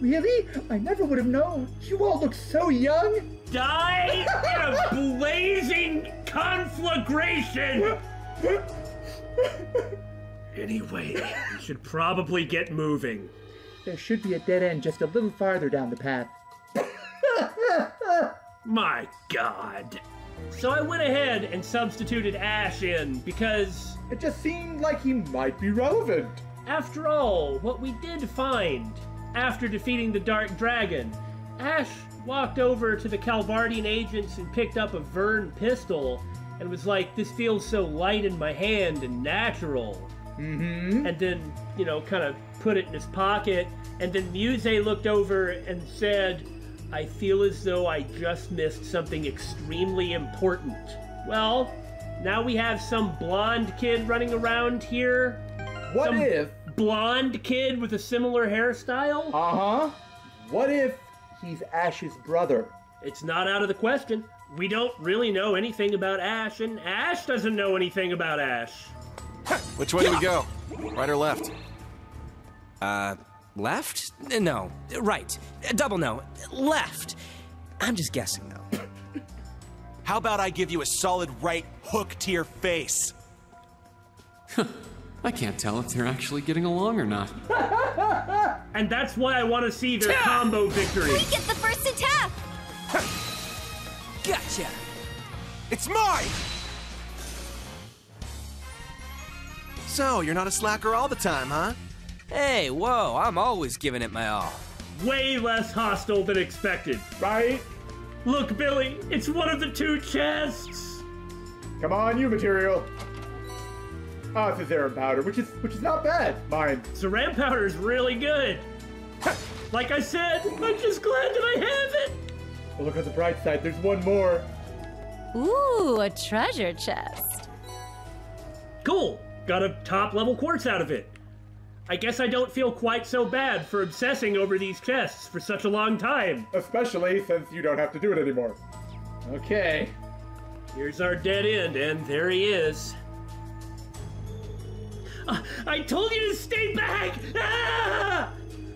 S2: Really? I never would have known. You all look so young.
S1: Die in a blazing conflagration! Anyway, we should probably get moving.
S2: There should be a dead end just a little farther down the path.
S1: My god. So I went ahead and substituted Ash in because,
S2: It just seemed like he might be relevant.
S1: after all, what we did find after defeating the Dark Dragon, Ash walked over to the Calvardian agents and picked up a Verne pistol and was like, This feels so light in my hand and natural.
S2: Mm-hmm.
S1: and then you know kind of put it in his pocket and then Musse looked over and said i feel as though i just missed something extremely important well now we have some blonde kid running around here
S2: What
S1: some
S2: if?
S1: blonde kid with a similar hairstyle
S2: Uh huh. What if he's Ash's brother?
S1: it's not out of the question we don't really know anything about ash and ash doesn't know anything about ash
S9: Which way do we go? Right or left?
S3: Uh, left? No, right. Double no. Left. I'm just guessing, though.
S10: How about I give you a solid right hook to your face?
S11: I can't tell if they're actually getting along or not.
S1: and that's why i want to see their combo victory
S7: We get the first attack!
S3: Gotcha!
S10: It's mine! So, you're not a slacker all the time, huh?
S3: Hey, whoa, I'm always giving it my all.
S1: way less hostile than expected, right? Look, Billy, it's one of the two chests.
S2: Come on, you material. Oh, it's a Zeram powder, which is which is not bad. Mine.
S1: Saran powder is really good. like I said, I'm just glad that I have it.
S2: Well, look on the bright side. There's one more.
S12: Ooh, a treasure chest.
S1: Cool. Got a top level quartz out of it. I guess I don't feel quite so bad for obsessing over these chests for such a long time.
S2: Especially since you don't have to do it anymore. Okay.
S1: Here's our dead end, and there he is. Uh, I told you to stay back! Ah!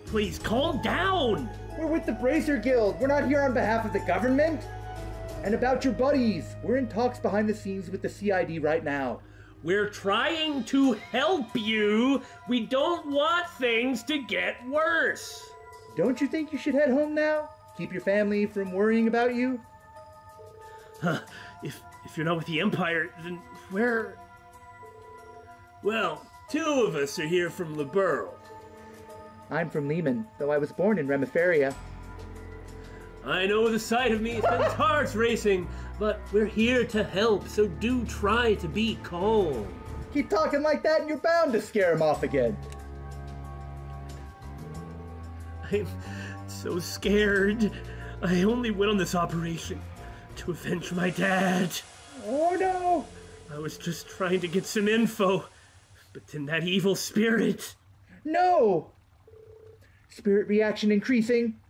S1: Please calm down!
S2: We're with the Bracer Guild. We're not here on behalf of the government. And about your buddies. We're in talks behind the scenes with the CID right now.
S1: We're trying to help you. We don't want things to get worse.
S2: Don't you think you should head home now? Keep your family from worrying about you?
S1: Huh. If if you're not with the Empire, then where? Well, two of us are here from Liberl.
S2: I'm from Leman, though I was born in Remiferia.
S1: I know the sight of me sends hearts racing, but we're here to help, so do try to be calm.
S2: Keep talking like that and you're bound to scare him off again.
S1: I'm so scared. I only went on this operation to avenge my dad.
S2: Oh no!
S1: I was just trying to get some info, but then that evil spirit.
S2: No! Spirit reaction increasing.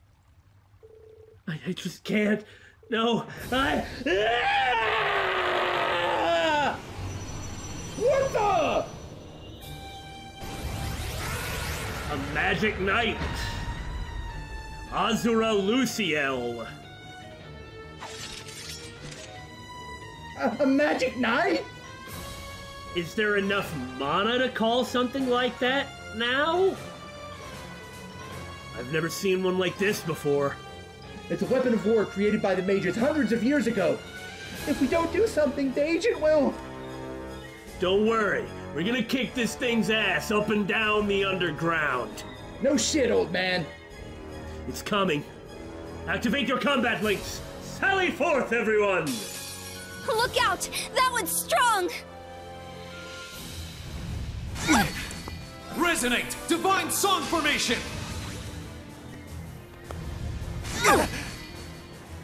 S1: I, I just can't. No, I. Ah!
S2: What the?
S1: A magic knight. Azura Luciel.
S2: A, a magic knight?
S1: Is there enough mana to call something like that now? I've never seen one like this before.
S2: It's a weapon of war created by the mages hundreds of years ago. If we don't do something, the agent will.
S1: Don't worry, we're gonna kick this thing's ass up and down the underground.
S2: No shit, old man.
S1: It's coming. Activate your combat links. Sally forth, everyone!
S7: Look out! That one's strong!
S5: Resonate! Divine Song Formation!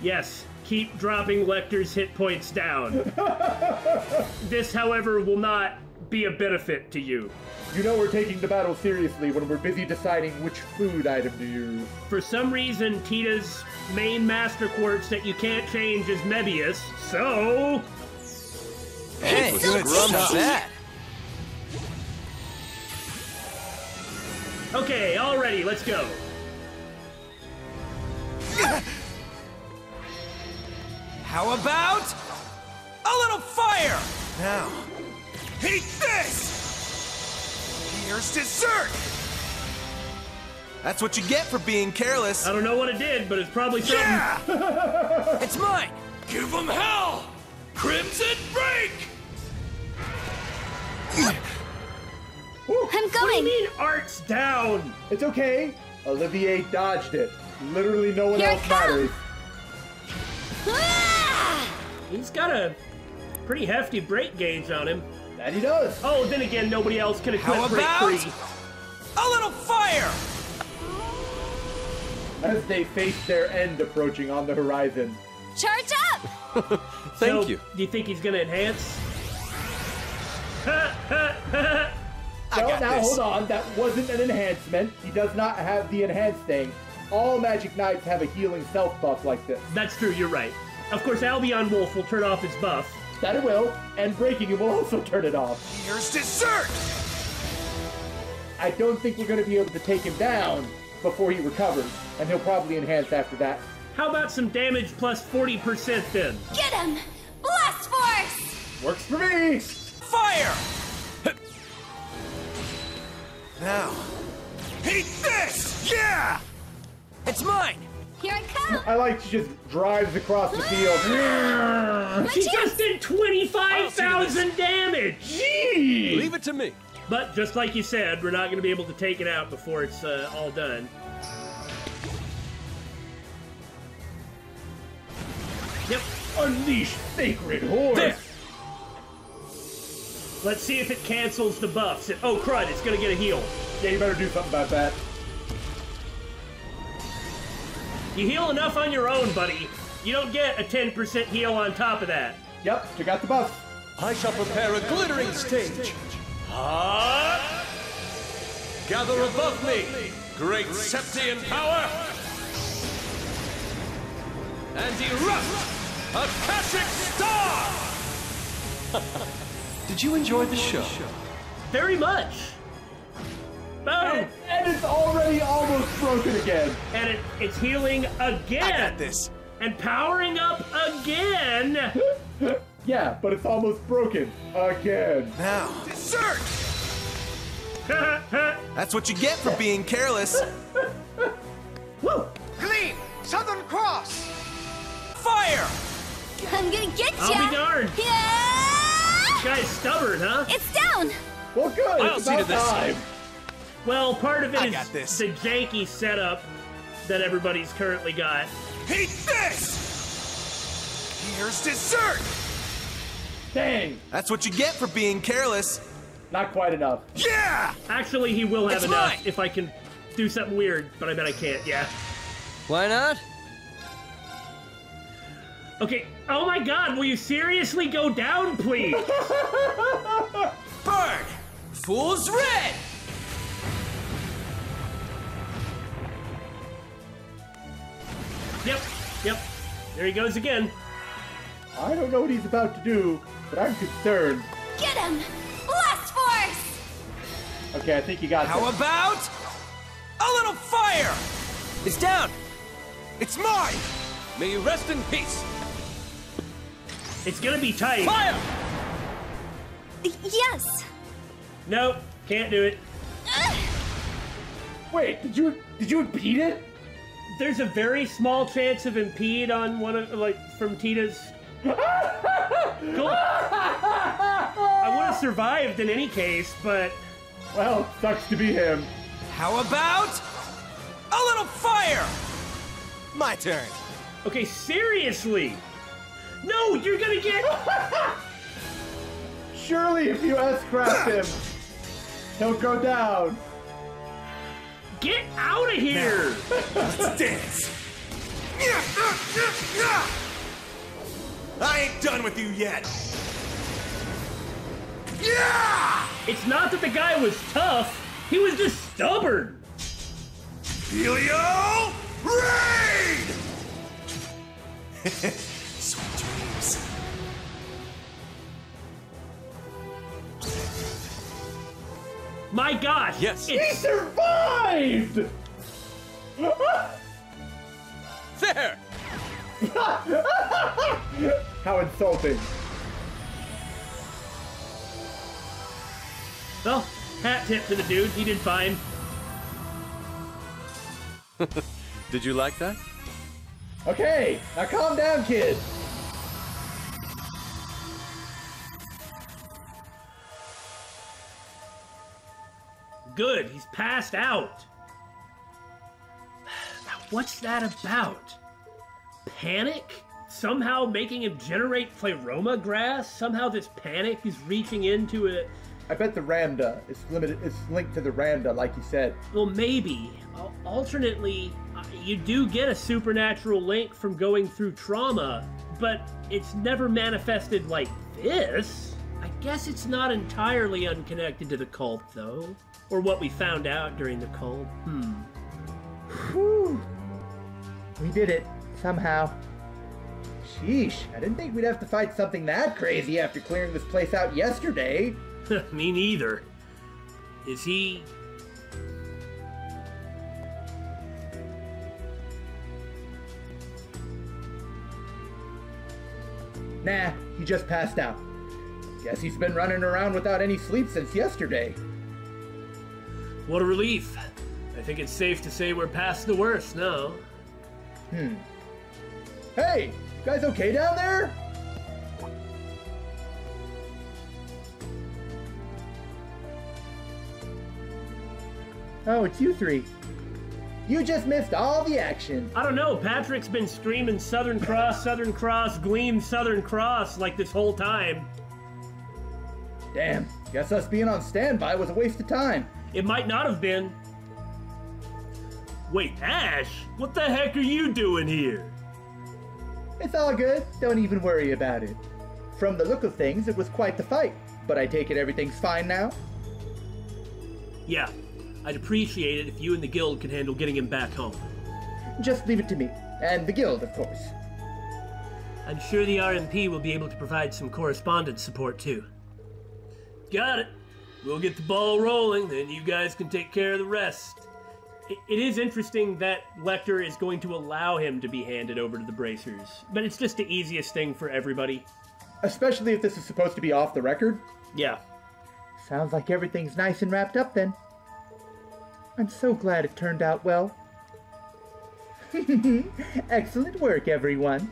S1: Yes, keep dropping Lechter's hit points down. this, however, will not be a benefit to you.
S2: You know we're taking the battle seriously when we're busy deciding which food item to use.
S1: For some reason, Tita's main master quartz that you can't change is Mebius, so.
S3: Hey,
S10: Good
S3: what's
S10: stuff.
S3: that?
S1: Okay, already, let's go.
S10: How about a little fire? Now, eat this! Here's dessert! That's what you get for being careless.
S1: I don't know what it did, but it's probably something.
S10: Yeah! it's mine!
S5: Give them hell! Crimson Break!
S7: I'm going!
S1: What do you mean art's down?
S2: It's okay. Olivier dodged it. Literally no one
S7: Here
S2: else matters.
S1: He's got a pretty hefty break gauge on him.
S2: That he does.
S1: Oh, then again, nobody else can equip
S10: How
S1: break
S10: about
S1: free.
S10: a little fire?
S2: As they face their end approaching on the horizon.
S7: Charge up!
S8: Thank
S1: So,
S8: you.
S1: Do you think he's gonna enhance?
S10: I
S2: No,
S10: got
S2: now
S10: this.
S2: hold on. That wasn't an enhancement. He does not have the enhanced thing. All Magic Knights have a healing self buff like this.
S1: That's true, you're right. Of course, Albion Wolf will turn off his buff.
S2: That it will, and breaking it will also turn it off.
S10: Here's dessert!
S2: I don't think we're going to be able to take him down before he recovers, and he'll probably enhance after that.
S1: How about some damage plus 40% then?
S7: Get him! Blast Force!
S2: Works for me!
S10: Fire! now, eat this! Yeah! It's mine!
S7: Here I come!
S2: I like she just drives across the field.
S1: She
S7: chance!
S1: just did 25,000 damage!
S2: Gee!
S8: Leave it to me.
S1: But just like you said, we're not going to be able to take it out before it's uh, all done. Yep.
S2: Unleash sacred horse!
S8: There.
S1: Let's see if it cancels the buffs. It, oh, crud, it's gonna get a heal.
S2: Yeah, you better do something about that.
S1: You heal enough on your own, buddy. You don't get a 10% heal on top of that.
S2: Yep, took out the buff.
S5: I shall prepare a glittering stage. Ah! Gather above me, great Septian power! And erupt! Akashic Star!
S11: Did you enjoy the show?
S1: Very much. Boom!
S2: And, and it's already almost broken again.
S1: And it, it's healing again.
S10: I got this.
S1: And powering up again.
S2: yeah, but it's almost broken again.
S10: Now, dessert! That's what you get for being careless.
S1: Woo!
S6: Gleam! Southern Cross!
S10: Fire!
S7: I'm gonna get you!
S1: I'll be darned.
S7: Yeah!
S1: This guy's stubborn, huh?
S7: It's down!
S2: Well, good.
S5: I'll see to
S2: about
S5: this.
S2: time.
S1: Well, part of it
S10: I
S1: is
S10: got this.
S1: the janky setup that everybody's currently got.
S10: Eat this! Here's dessert!
S2: Dang,
S10: That's what you get for being careless.
S2: not quite enough.
S10: Yeah!
S1: Actually, he will have
S10: It's
S1: enough
S10: mine.
S1: if I can do something weird, but I bet I can't. Yeah.
S3: Why not?
S1: Okay. Oh my God! Will you seriously go down, please?
S10: Bird! Fool's red!
S1: Yep. Yep. There he goes again.
S2: I don't know what he's about to do, but I'm concerned.
S7: Get him! Blast Force!
S2: Okay, I think you got
S10: How
S2: this.
S10: about a little fire? It's down. It's mine.
S5: May you rest in peace.
S1: It's gonna be tight.
S5: Fire!
S7: Yes!
S1: Nope. Can't do it.
S2: Wait, did you did you beat it?
S1: There's a very small chance of impede on one of like from Tita's. I would have survived in any case, but
S2: Well, sucks to be him.
S10: How about a little fire? My turn.
S1: okay, seriously. No, you're gonna get.
S2: Surely, if you S-craft him, he'll go down.
S1: Get out of here!
S10: Let's dance. I ain't done with you yet. Yeah!
S1: It's not that the guy was tough, he was just stubborn.
S10: Helio Raid! Sweet dreams.
S1: My gosh!
S5: Yes.
S2: He survived!
S5: There!
S2: How insulting.
S1: well, hat tip to the dude, he did fine.
S5: Did you like that?
S2: Okay, now calm down, kid.
S1: Good, he's passed out. Now, what's that about? Panic? Somehow making him generate pleroma grass? Somehow this panic is reaching into it.
S2: I bet the Ramda is limited. It's linked to the Ramda, like you said.
S1: Well, maybe. Al- Alternately, uh, you do get a supernatural link from going through trauma, but it's never manifested like this. I guess it's not entirely unconnected to the cult, though. Or what we found out during the cold. Hmm.
S2: Whew. We did it somehow. Sheesh, I didn't think we'd have to fight something that crazy after clearing this place out yesterday.
S1: Me neither. Is he.
S2: Nah, he just passed out. Guess he's been running around without any sleep since yesterday.
S1: What a relief. I think it's safe to say we're past the worst now.
S2: Hmm. Hey, you guys okay down there? Oh, it's you three. You just missed all the action.
S1: I don't know. Patrick's been screaming Southern Cross, Southern Cross, Gleam, Southern Cross like this whole time.
S2: Damn, Guess us being on standby was a waste of time.
S1: It might not have been. Wait, Ash, what the heck are you doing here?
S2: It's all good. Don't even worry about it. From the look of things, it was quite the fight. But I take it everything's fine now?
S1: Yeah, I'd appreciate it if you and the guild could handle getting him back home.
S2: Just leave it to me. And the guild, of course.
S1: I'm sure the RMP will be able to provide some correspondence support too. Got it. We'll get the ball rolling, then you guys can take care of the rest. It, it is interesting that Lechter is going to allow him to be handed over to the Bracers, but it's just the easiest thing for everybody.
S2: Especially if this is supposed to be off the record.
S1: Yeah.
S2: Sounds like everything's nice and wrapped up then. I'm so glad it turned out well. Excellent work, everyone.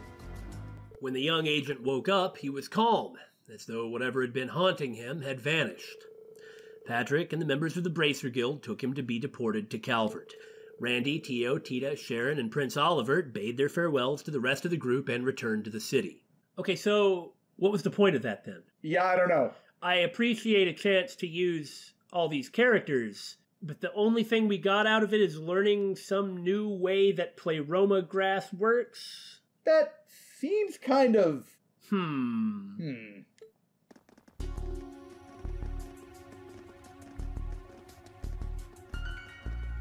S1: When the young agent woke up, he was calm, as though whatever had been haunting him had vanished. Patrick and the members of the Bracer Guild took him to be deported to Calvard. Randy, Tio, Tita, Sharon, and Prince Oliver bade their farewells to the rest of the group and returned to the city. Okay, so what was the point of that then?
S2: Yeah, I don't know.
S1: I appreciate a chance to use all these characters, but the only thing we got out of it is learning some new way that Pleroma grass works.
S2: That seems kind of.
S1: Hmm.
S2: Hmm.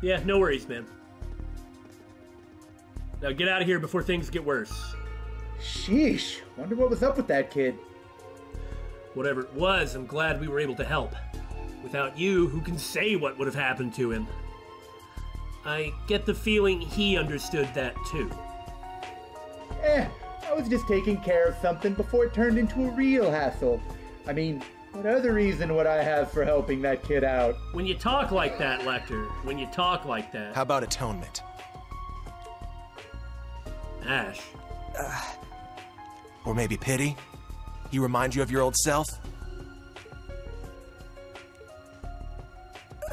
S1: Yeah, no worries, man. Now get out of here before things get worse.
S2: Sheesh. Wonder what was up with that kid.
S1: Whatever it was, I'm glad we were able to help. Without you, who can say what would have happened to him? I get the feeling he understood that too.
S2: Eh, I was just taking care of something before it turned into a real hassle. I mean, what other reason would I have for helping that kid out?
S1: When you talk like that, Lechter, when you talk like that.
S10: How about atonement?
S1: Ash.
S10: Uh, or maybe pity? He remind you of your old self?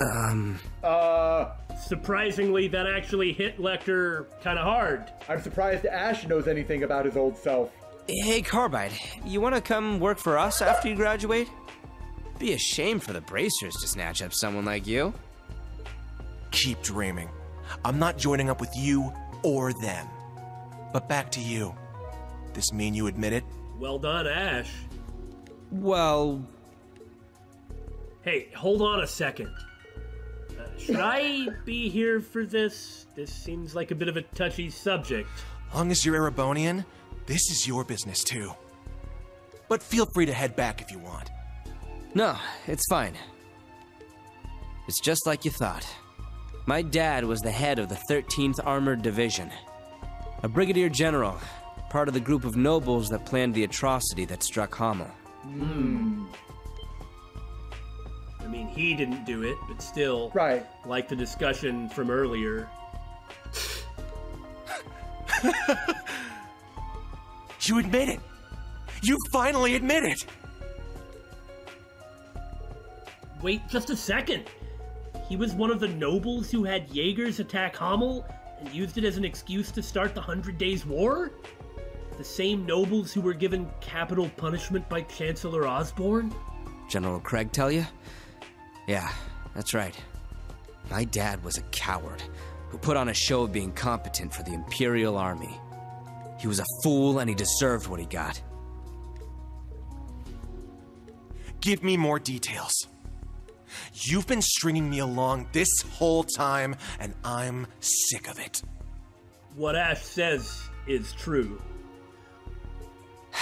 S3: Um.
S2: Uh.
S1: Surprisingly, that actually hit Lechter kind of hard.
S2: I'm surprised Ash knows anything about his old self.
S3: Hey, Carbide, you want to come work for us after you graduate? Be a shame for the Bracers to snatch up someone like you.
S10: Keep dreaming. I'm not joining up with you or them. But back to you. This mean you admit it?
S1: Well done, Ash.
S3: Well.
S1: Hey, hold on a second. Uh, should I be here for this? This seems like a bit of a touchy subject.
S10: Long as you're Erebonian, this is your business too. But feel free to head back if you want.
S3: No, it's fine. It's just like you thought. My dad was the head of the 13th Armored Division. A brigadier general, part of the group of nobles that planned the atrocity that struck Hamel.
S2: Hmm.
S1: I mean, he didn't do it, but still.
S2: Right.
S1: Like the discussion from earlier.
S10: you admit it! You finally admit it!
S1: Wait just a second. He was one of the nobles who had Jaegers attack Hamel and used it as an excuse to start the Hundred Days War? The same nobles who were given capital punishment by Chancellor Osborne?
S3: General Craig tell you? Yeah, that's right. My dad was a coward who put on a show of being competent for the Imperial Army. He was a fool and he deserved what he got.
S10: Give me more details. You've been stringing me along this whole time, and I'm sick of it.
S1: What Ash says is true.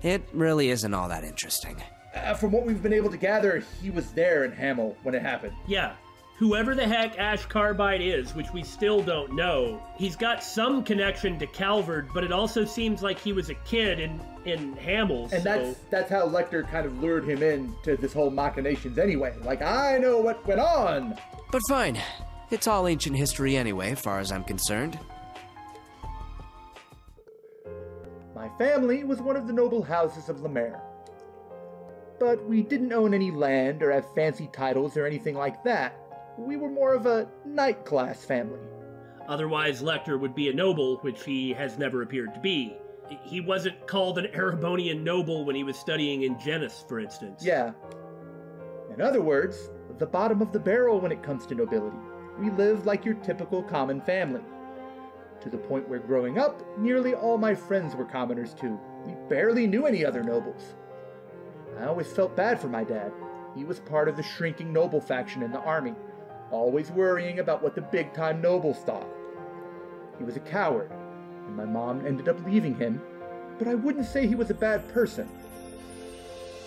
S3: It really isn't all that interesting.
S2: Uh, from what we've been able to gather, he was there in Hamel when it happened.
S1: Yeah. Whoever the heck Ash Carbide is, which we still don't know, he's got some connection to Calvard, but it also seems like he was a kid in in Hamel.
S2: And
S1: so...
S2: that's that's how Lechter kind of lured him into this whole machinations anyway. Like I know what went on.
S3: But fine. It's all ancient history anyway, far as I'm concerned.
S2: My family was one of the noble houses of Lemaire. But we didn't own any land or have fancy titles or anything like that. We were more of a knight class family.
S1: Otherwise, Lechter would be a noble, which he has never appeared to be. He wasn't called an Erebonian noble when he was studying in Jenis, for instance.
S2: Yeah. In other words, the bottom of the barrel when it comes to nobility. We live like your typical common family. To the point where growing up, nearly all my friends were commoners too. We barely knew any other nobles. I always felt bad for my dad. He was part of the shrinking noble faction in the army, always worrying about what the big time nobles thought. He was a coward, and my mom ended up leaving him, but I wouldn't say he was a bad person.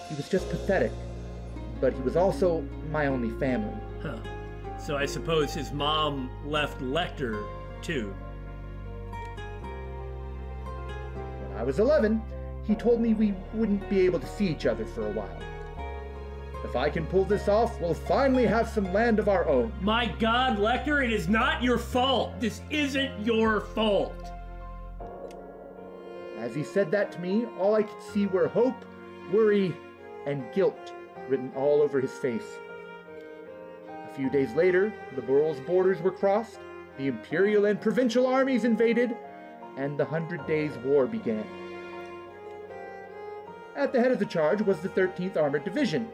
S2: He was just pathetic, but he was also my only family.
S1: Huh. So I suppose his mom left Lechter, too.
S2: When I was 11, he told me we wouldn't be able to see each other for a while. If I can pull this off, we'll finally have some land of our own.
S1: My god, Lechter, it is not your fault! This isn't your fault!
S2: As he said that to me, all I could see were hope, worry, and guilt written all over his face. A few days later, the borough's borders were crossed, the imperial and provincial armies invaded, and the Hundred Days' War began. At the head of the charge was the 13th Armored Division,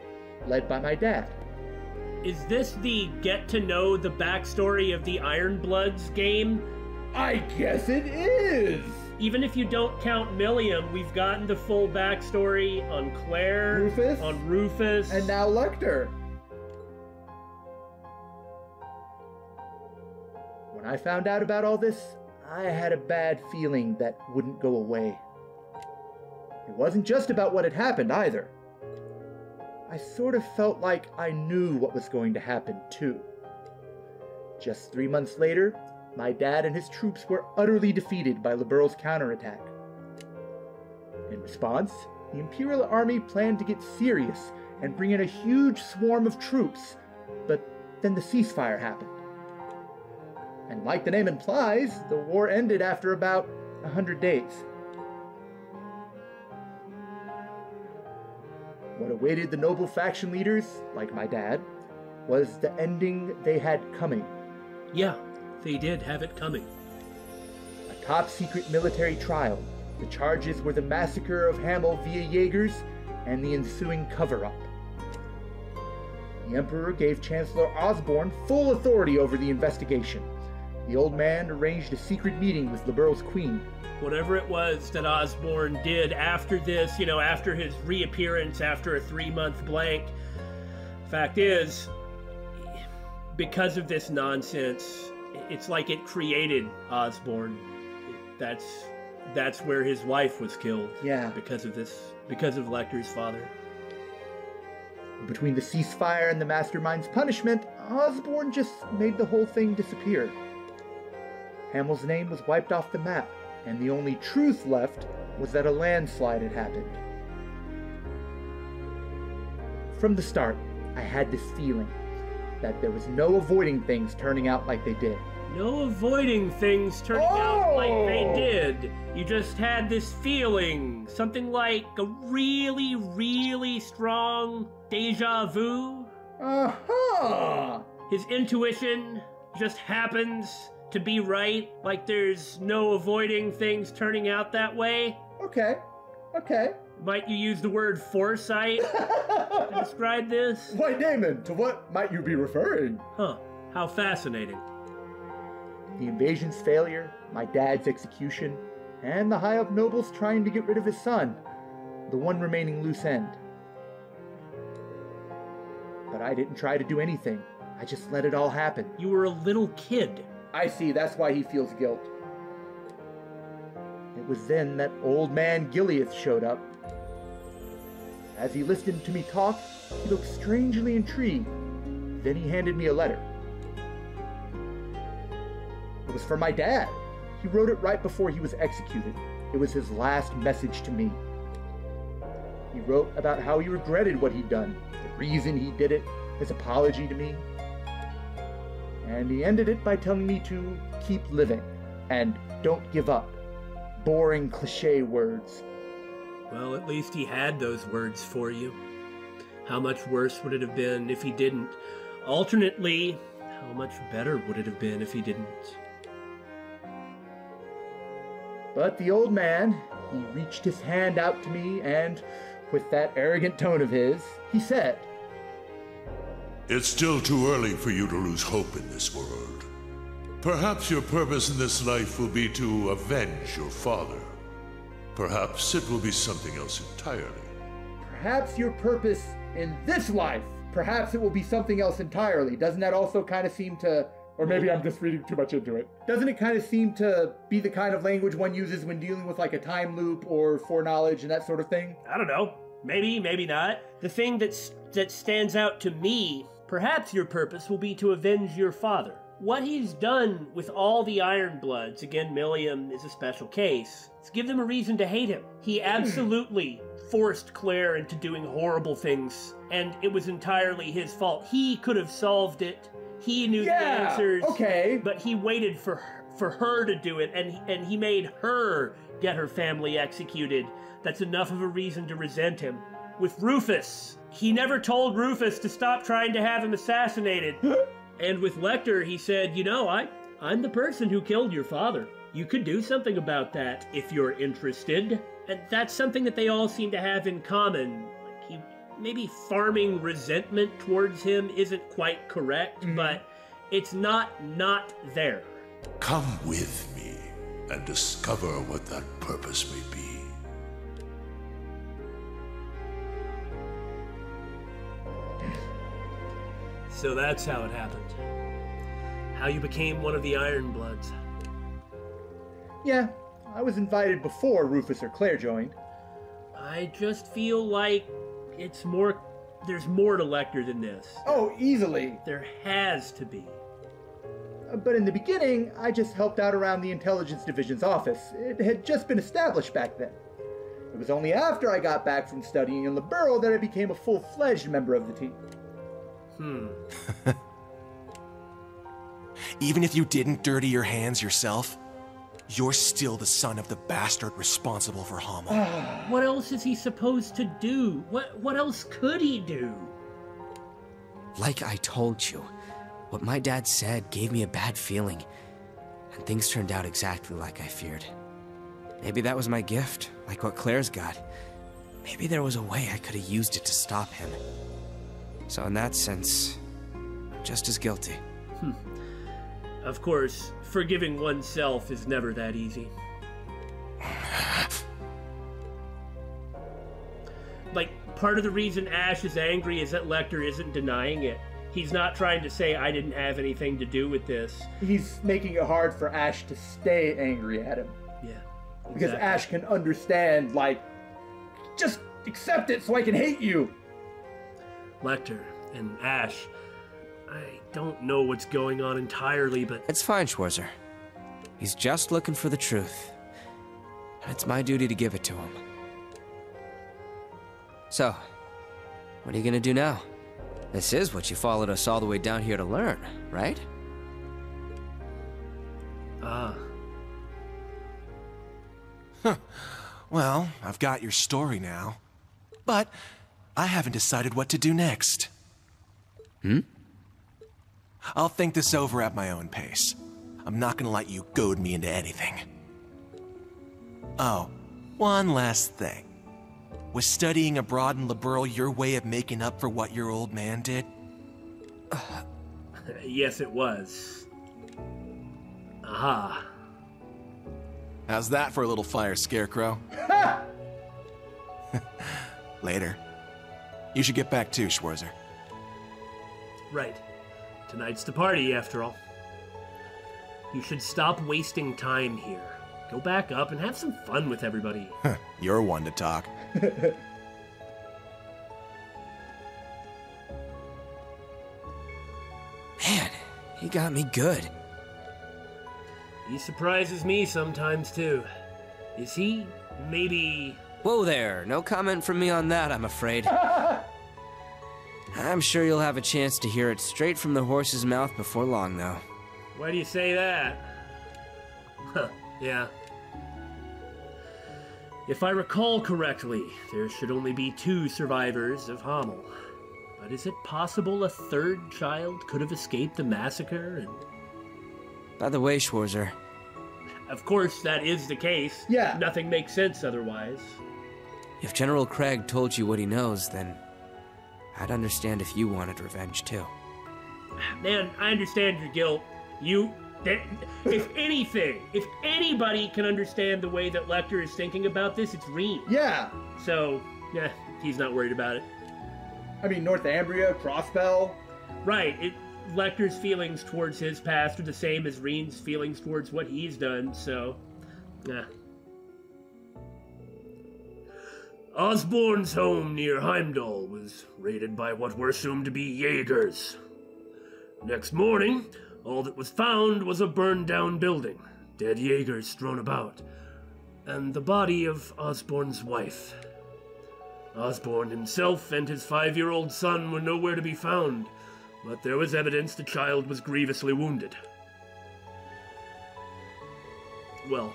S2: led by my dad.
S1: Is this the get to know the backstory of the Iron Bloods game?
S2: I guess it is!
S1: Even if you don't count Millium, we've gotten the full backstory on Claire,
S2: Rufus,
S1: on Rufus,
S2: and now Lechter. When I found out about all this, I had a bad feeling that wouldn't go away. It wasn't just about what had happened either. I sort of felt like I knew what was going to happen too. Just three months later, my dad and his troops were utterly defeated by Liberl's counterattack. In response, the Imperial Army planned to get serious and bring in a huge swarm of troops, but then the ceasefire happened. And like the name implies, the war ended after about a hundred days. What awaited the noble faction leaders, like my dad, was the ending they had coming.
S1: Yeah, they did have it coming.
S2: A top secret military trial. The charges were the massacre of Hamel via Jaegers and the ensuing cover up. The Emperor gave Chancellor Osborne full authority over the investigation. The old man arranged a secret meeting with Liberl's queen.
S1: Whatever it was that Osborne did after this, you know, after his reappearance after a three month blank. Fact is, because of this nonsense, it's like it created Osborne. That's that's where his wife was killed.
S2: Yeah.
S1: Because of this, because of Lechter's father.
S2: Between the ceasefire and the mastermind's punishment, Osborne just made the whole thing disappear. Hamel's name was wiped off the map, and the only truth left was that a landslide had happened. From the start, I had this feeling that there was no avoiding things turning out like they did.
S1: No avoiding things turning oh! out like they did. You just had this feeling, something like a really, really strong deja vu.
S2: Uh huh.
S1: His intuition just happens to be right, like there's no avoiding things turning out that way.
S2: Okay. Okay.
S1: Might you use the word foresight to describe this?
S2: Why, Damon, to what might you be referring?
S1: Huh. How fascinating.
S2: The invasion's failure, my dad's execution, and the high up nobles trying to get rid of his son, the one remaining loose end. But I didn't try to do anything. I just let it all happen.
S1: You were a little kid.
S2: I see, that's why he feels guilt. It was then that old man Giliath showed up. As he listened to me talk, he looked strangely intrigued. Then he handed me a letter. It was from my dad. He wrote it right before he was executed. It was his last message to me. He wrote about how he regretted what he'd done, the reason he did it, his apology to me. And he ended it by telling me to keep living and don't give up. Boring cliche words.
S1: Well, at least he had those words for you. How much worse would it have been if he didn't? Alternately, how much better would it have been if he didn't?
S2: But the old man, he reached his hand out to me and, with that arrogant tone of his, he said,
S13: It's still too early for you to lose hope in this world. Perhaps your purpose in this life will be to avenge your father. Perhaps it will be something else entirely.
S2: Perhaps your purpose in this life, perhaps it will be something else entirely. Doesn't that also kind of seem to, or maybe I'm just reading too much into it, doesn't it kind of seem to be the kind of language one uses when dealing with like a time loop or foreknowledge and that sort of thing?
S1: I don't know. Maybe, maybe not. The thing that's, that stands out to me, perhaps your purpose will be to avenge your father. What he's done with all the Iron Bloods, again, Millium is a special case, is give them a reason to hate him. He absolutely forced Claire into doing horrible things, and it was entirely his fault. He could have solved it. He knew the
S2: Yeah,
S1: answers.
S2: okay.
S1: But he waited for her, for her to do it, and and he made her get her family executed. That's enough of a reason to resent him. With Rufus, he never told Rufus to stop trying to have him assassinated. and with Lechter, he said, "You know, I I'm the person who killed your father. You could do something about that if you're interested." And that's something that they all seem to have in common. Like he maybe farming resentment towards him isn't quite correct, mm-hmm. but it's not not there.
S13: Come with me and discover what that purpose may be.
S1: So that's how it happened. How you became one of the Iron Bloods.
S2: Yeah, I was invited before Rufus or Claire joined.
S1: I just feel like it's more. There's more to Lechter than this.
S2: Oh, easily.
S1: There has to be.
S2: Uh, But in the beginning, I just helped out around the Intelligence Division's office. It had just been established back then. It was only after I got back from studying in the Liberl that I became a full fledged member of the team.
S1: Hmm.
S10: Even if you didn't dirty your hands yourself, you're still the son of the bastard responsible for Hamel.
S1: what else is he supposed to do? What what else could he do?
S3: Like I told you, what my dad said gave me a bad feeling, and things turned out exactly like I feared. Maybe that was my gift, like what Claire's got. Maybe there was a way I could have used it to stop him. So, in that sense, I'm just as guilty.
S1: Hmm. Of course, forgiving oneself is never that easy. like, part of the reason Ash is angry is that Lechter isn't denying it. He's not trying to say, I didn't have anything to do with this.
S2: He's making it hard for Ash to stay angry at him.
S1: Yeah.
S2: Because. Ash can understand, like, just accept it so I can hate you.
S1: Lechter and Ash. I don't know what's going on entirely, but.
S3: It's fine, Schwarzer. He's just looking for the truth. And it's my duty to give it to him. So, what are you gonna do now? This is what you followed us all the way down here to learn, right?
S1: Ah.
S10: Well, I've got your story now. But I haven't decided what to do next.
S3: Hmm?
S10: I'll think this over at my own pace. I'm not gonna let you goad me into anything. Oh, one last thing. Was studying abroad in Liberl your way of making up for what your old man did?
S1: yes, it was. Aha.
S10: How's that for a little fire, Scarecrow? Later. You should get back too, Schwarzer.
S1: Right. Tonight's the party, after all. You should stop wasting time here. Go back up and have some fun with everybody.
S10: You're one to talk.
S3: Man, he got me good.
S1: He surprises me sometimes, too. Is he maybe.
S3: Whoa there, no comment from me on that, I'm afraid. I'm sure you'll have a chance to hear it straight from the horse's mouth before long, though.
S1: Why do you say that? Huh, yeah. If I recall correctly, there should only be two survivors of Hamel. But is it possible a third child could have escaped the massacre and
S3: By the way, Schwarzer,
S1: Of course, that is the case.
S2: Yeah.
S1: Nothing makes sense otherwise.
S3: if General Craig told you what he knows, then I'd understand if you wanted revenge too.
S1: man, I understand your guilt. You, that, if anything, if anybody can understand the way that Lechter is thinking about this, it's Rean.
S2: Yeah.
S1: So, yeah, he's not worried about it.
S2: I mean, Nortambria, Crossbell.
S1: Right. It, Lechter's feelings towards his past are the same as Rean's feelings towards what he's done, so, yeah. Osborne's home near Heimdallr was raided by what were assumed to be Jaegers. Next morning, all that was found was a burned down building, dead Jaegers strewn about, and the body of Osborne's wife. Osborne himself and his five year old son were nowhere to be found, but there was evidence the child was grievously wounded. Well,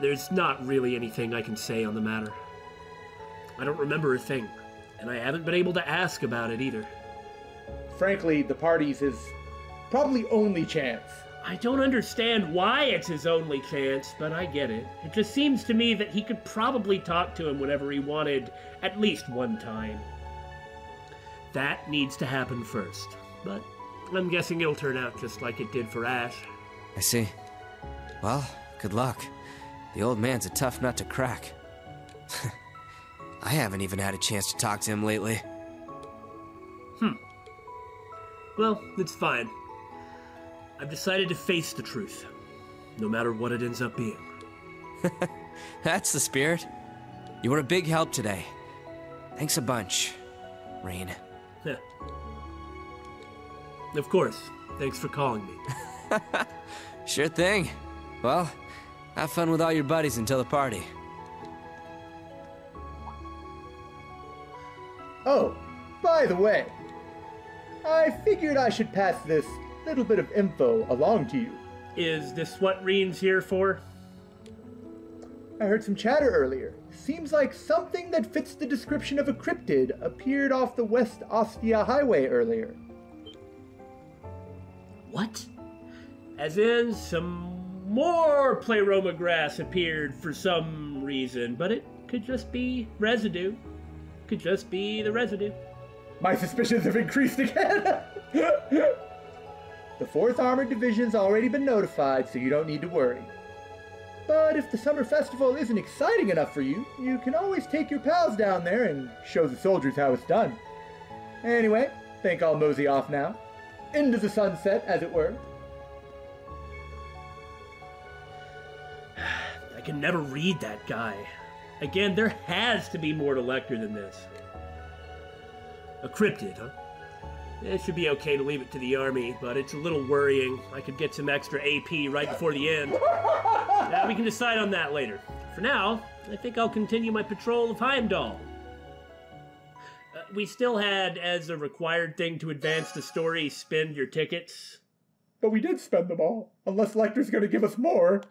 S1: there's not really anything I can say on the matter. I don't remember a thing, and I haven't been able to ask about it either.
S2: Frankly, the party's his probably only chance.
S1: I don't understand why it's his only chance, but I get it. It just seems to me that he could probably talk to him whenever he wanted, at least one time. That needs to happen first, but I'm guessing it'll turn out just like it did for Ash.
S3: I see. Well, good luck. The old man's a tough nut to crack. I haven't even had a chance to talk to him lately.
S1: Hmm. Well, it's fine. I've decided to face the truth, no matter what it ends up being.
S3: That's the spirit. You were a big help today. Thanks a bunch, Rean.
S1: Yeah. Of course. Thanks for calling me.
S3: Sure thing. Well, have fun with all your buddies until the party.
S2: Oh, by the way, I figured I should pass this little bit of info along to you.
S1: Is this what Rean's here for?
S2: I heard some chatter earlier. Seems like something that fits the description of a cryptid appeared off the West Ostia Highway earlier.
S1: What? As in, some more Pleroma grass appeared for some reason, but it could just be residue. Could just be the residue.
S2: My suspicions have increased again! the 4th Armored Division's already been notified, so you don't need to worry. But if the summer festival isn't exciting enough for you, you can always take your pals down there and show the soldiers how it's done. Anyway, think I'll mosey off now. Into the sunset, as it were.
S1: I can never read that guy. Again, there has to be more to Lechter than this. A cryptid, huh? It should be okay to leave it to the army, but it's a little worrying. I could get some extra AP right before the end. We can decide on that later. For now, I think I'll continue my patrol of Heimdallr. Uh, we still had, as a required thing to advance the story, spend your tickets.
S2: But we did spend them all, unless Lechter's gonna give us more.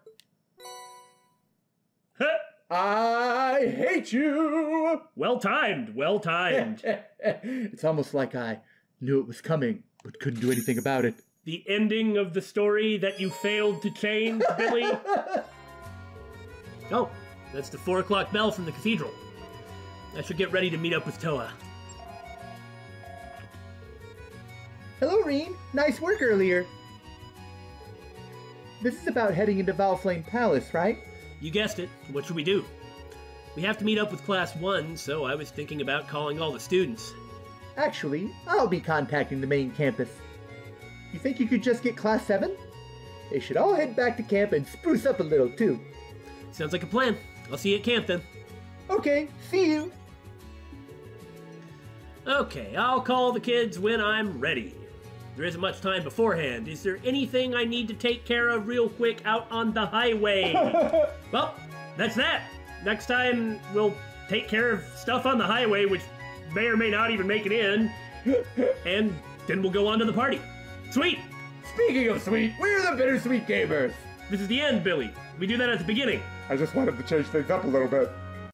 S2: I hate you!
S1: Well timed, well timed.
S2: it's almost like I knew it was coming, but couldn't do anything about it.
S1: The ending of the story that you failed to change, Billy? oh, that's the four o'clock bell from the cathedral. I should get ready to meet up with Towa.
S2: Hello, Rean. Nice work earlier. This is about heading into Valflame Palace, right?
S1: You guessed it. What should we do? We have to meet up with Class 1, so I was thinking about calling all the students.
S2: Actually, I'll be contacting the main campus. You think you could just get Class 7? They should all head back to camp and spruce up a little, too.
S1: Sounds like a plan. I'll see you at camp then.
S2: Okay, see you.
S1: Okay, I'll call the kids when I'm ready. There isn't much time beforehand. Is there anything I need to take care of real quick out on the highway? well, that's that. Next time, we'll take care of stuff on the highway, which may or may not even make it in. and then we'll go on to the party. Sweet!
S2: Speaking of sweet, we're the Bittersweet Gamers.
S1: This is the end, Billy. We do that at the beginning.
S2: I just wanted to change things up a little bit.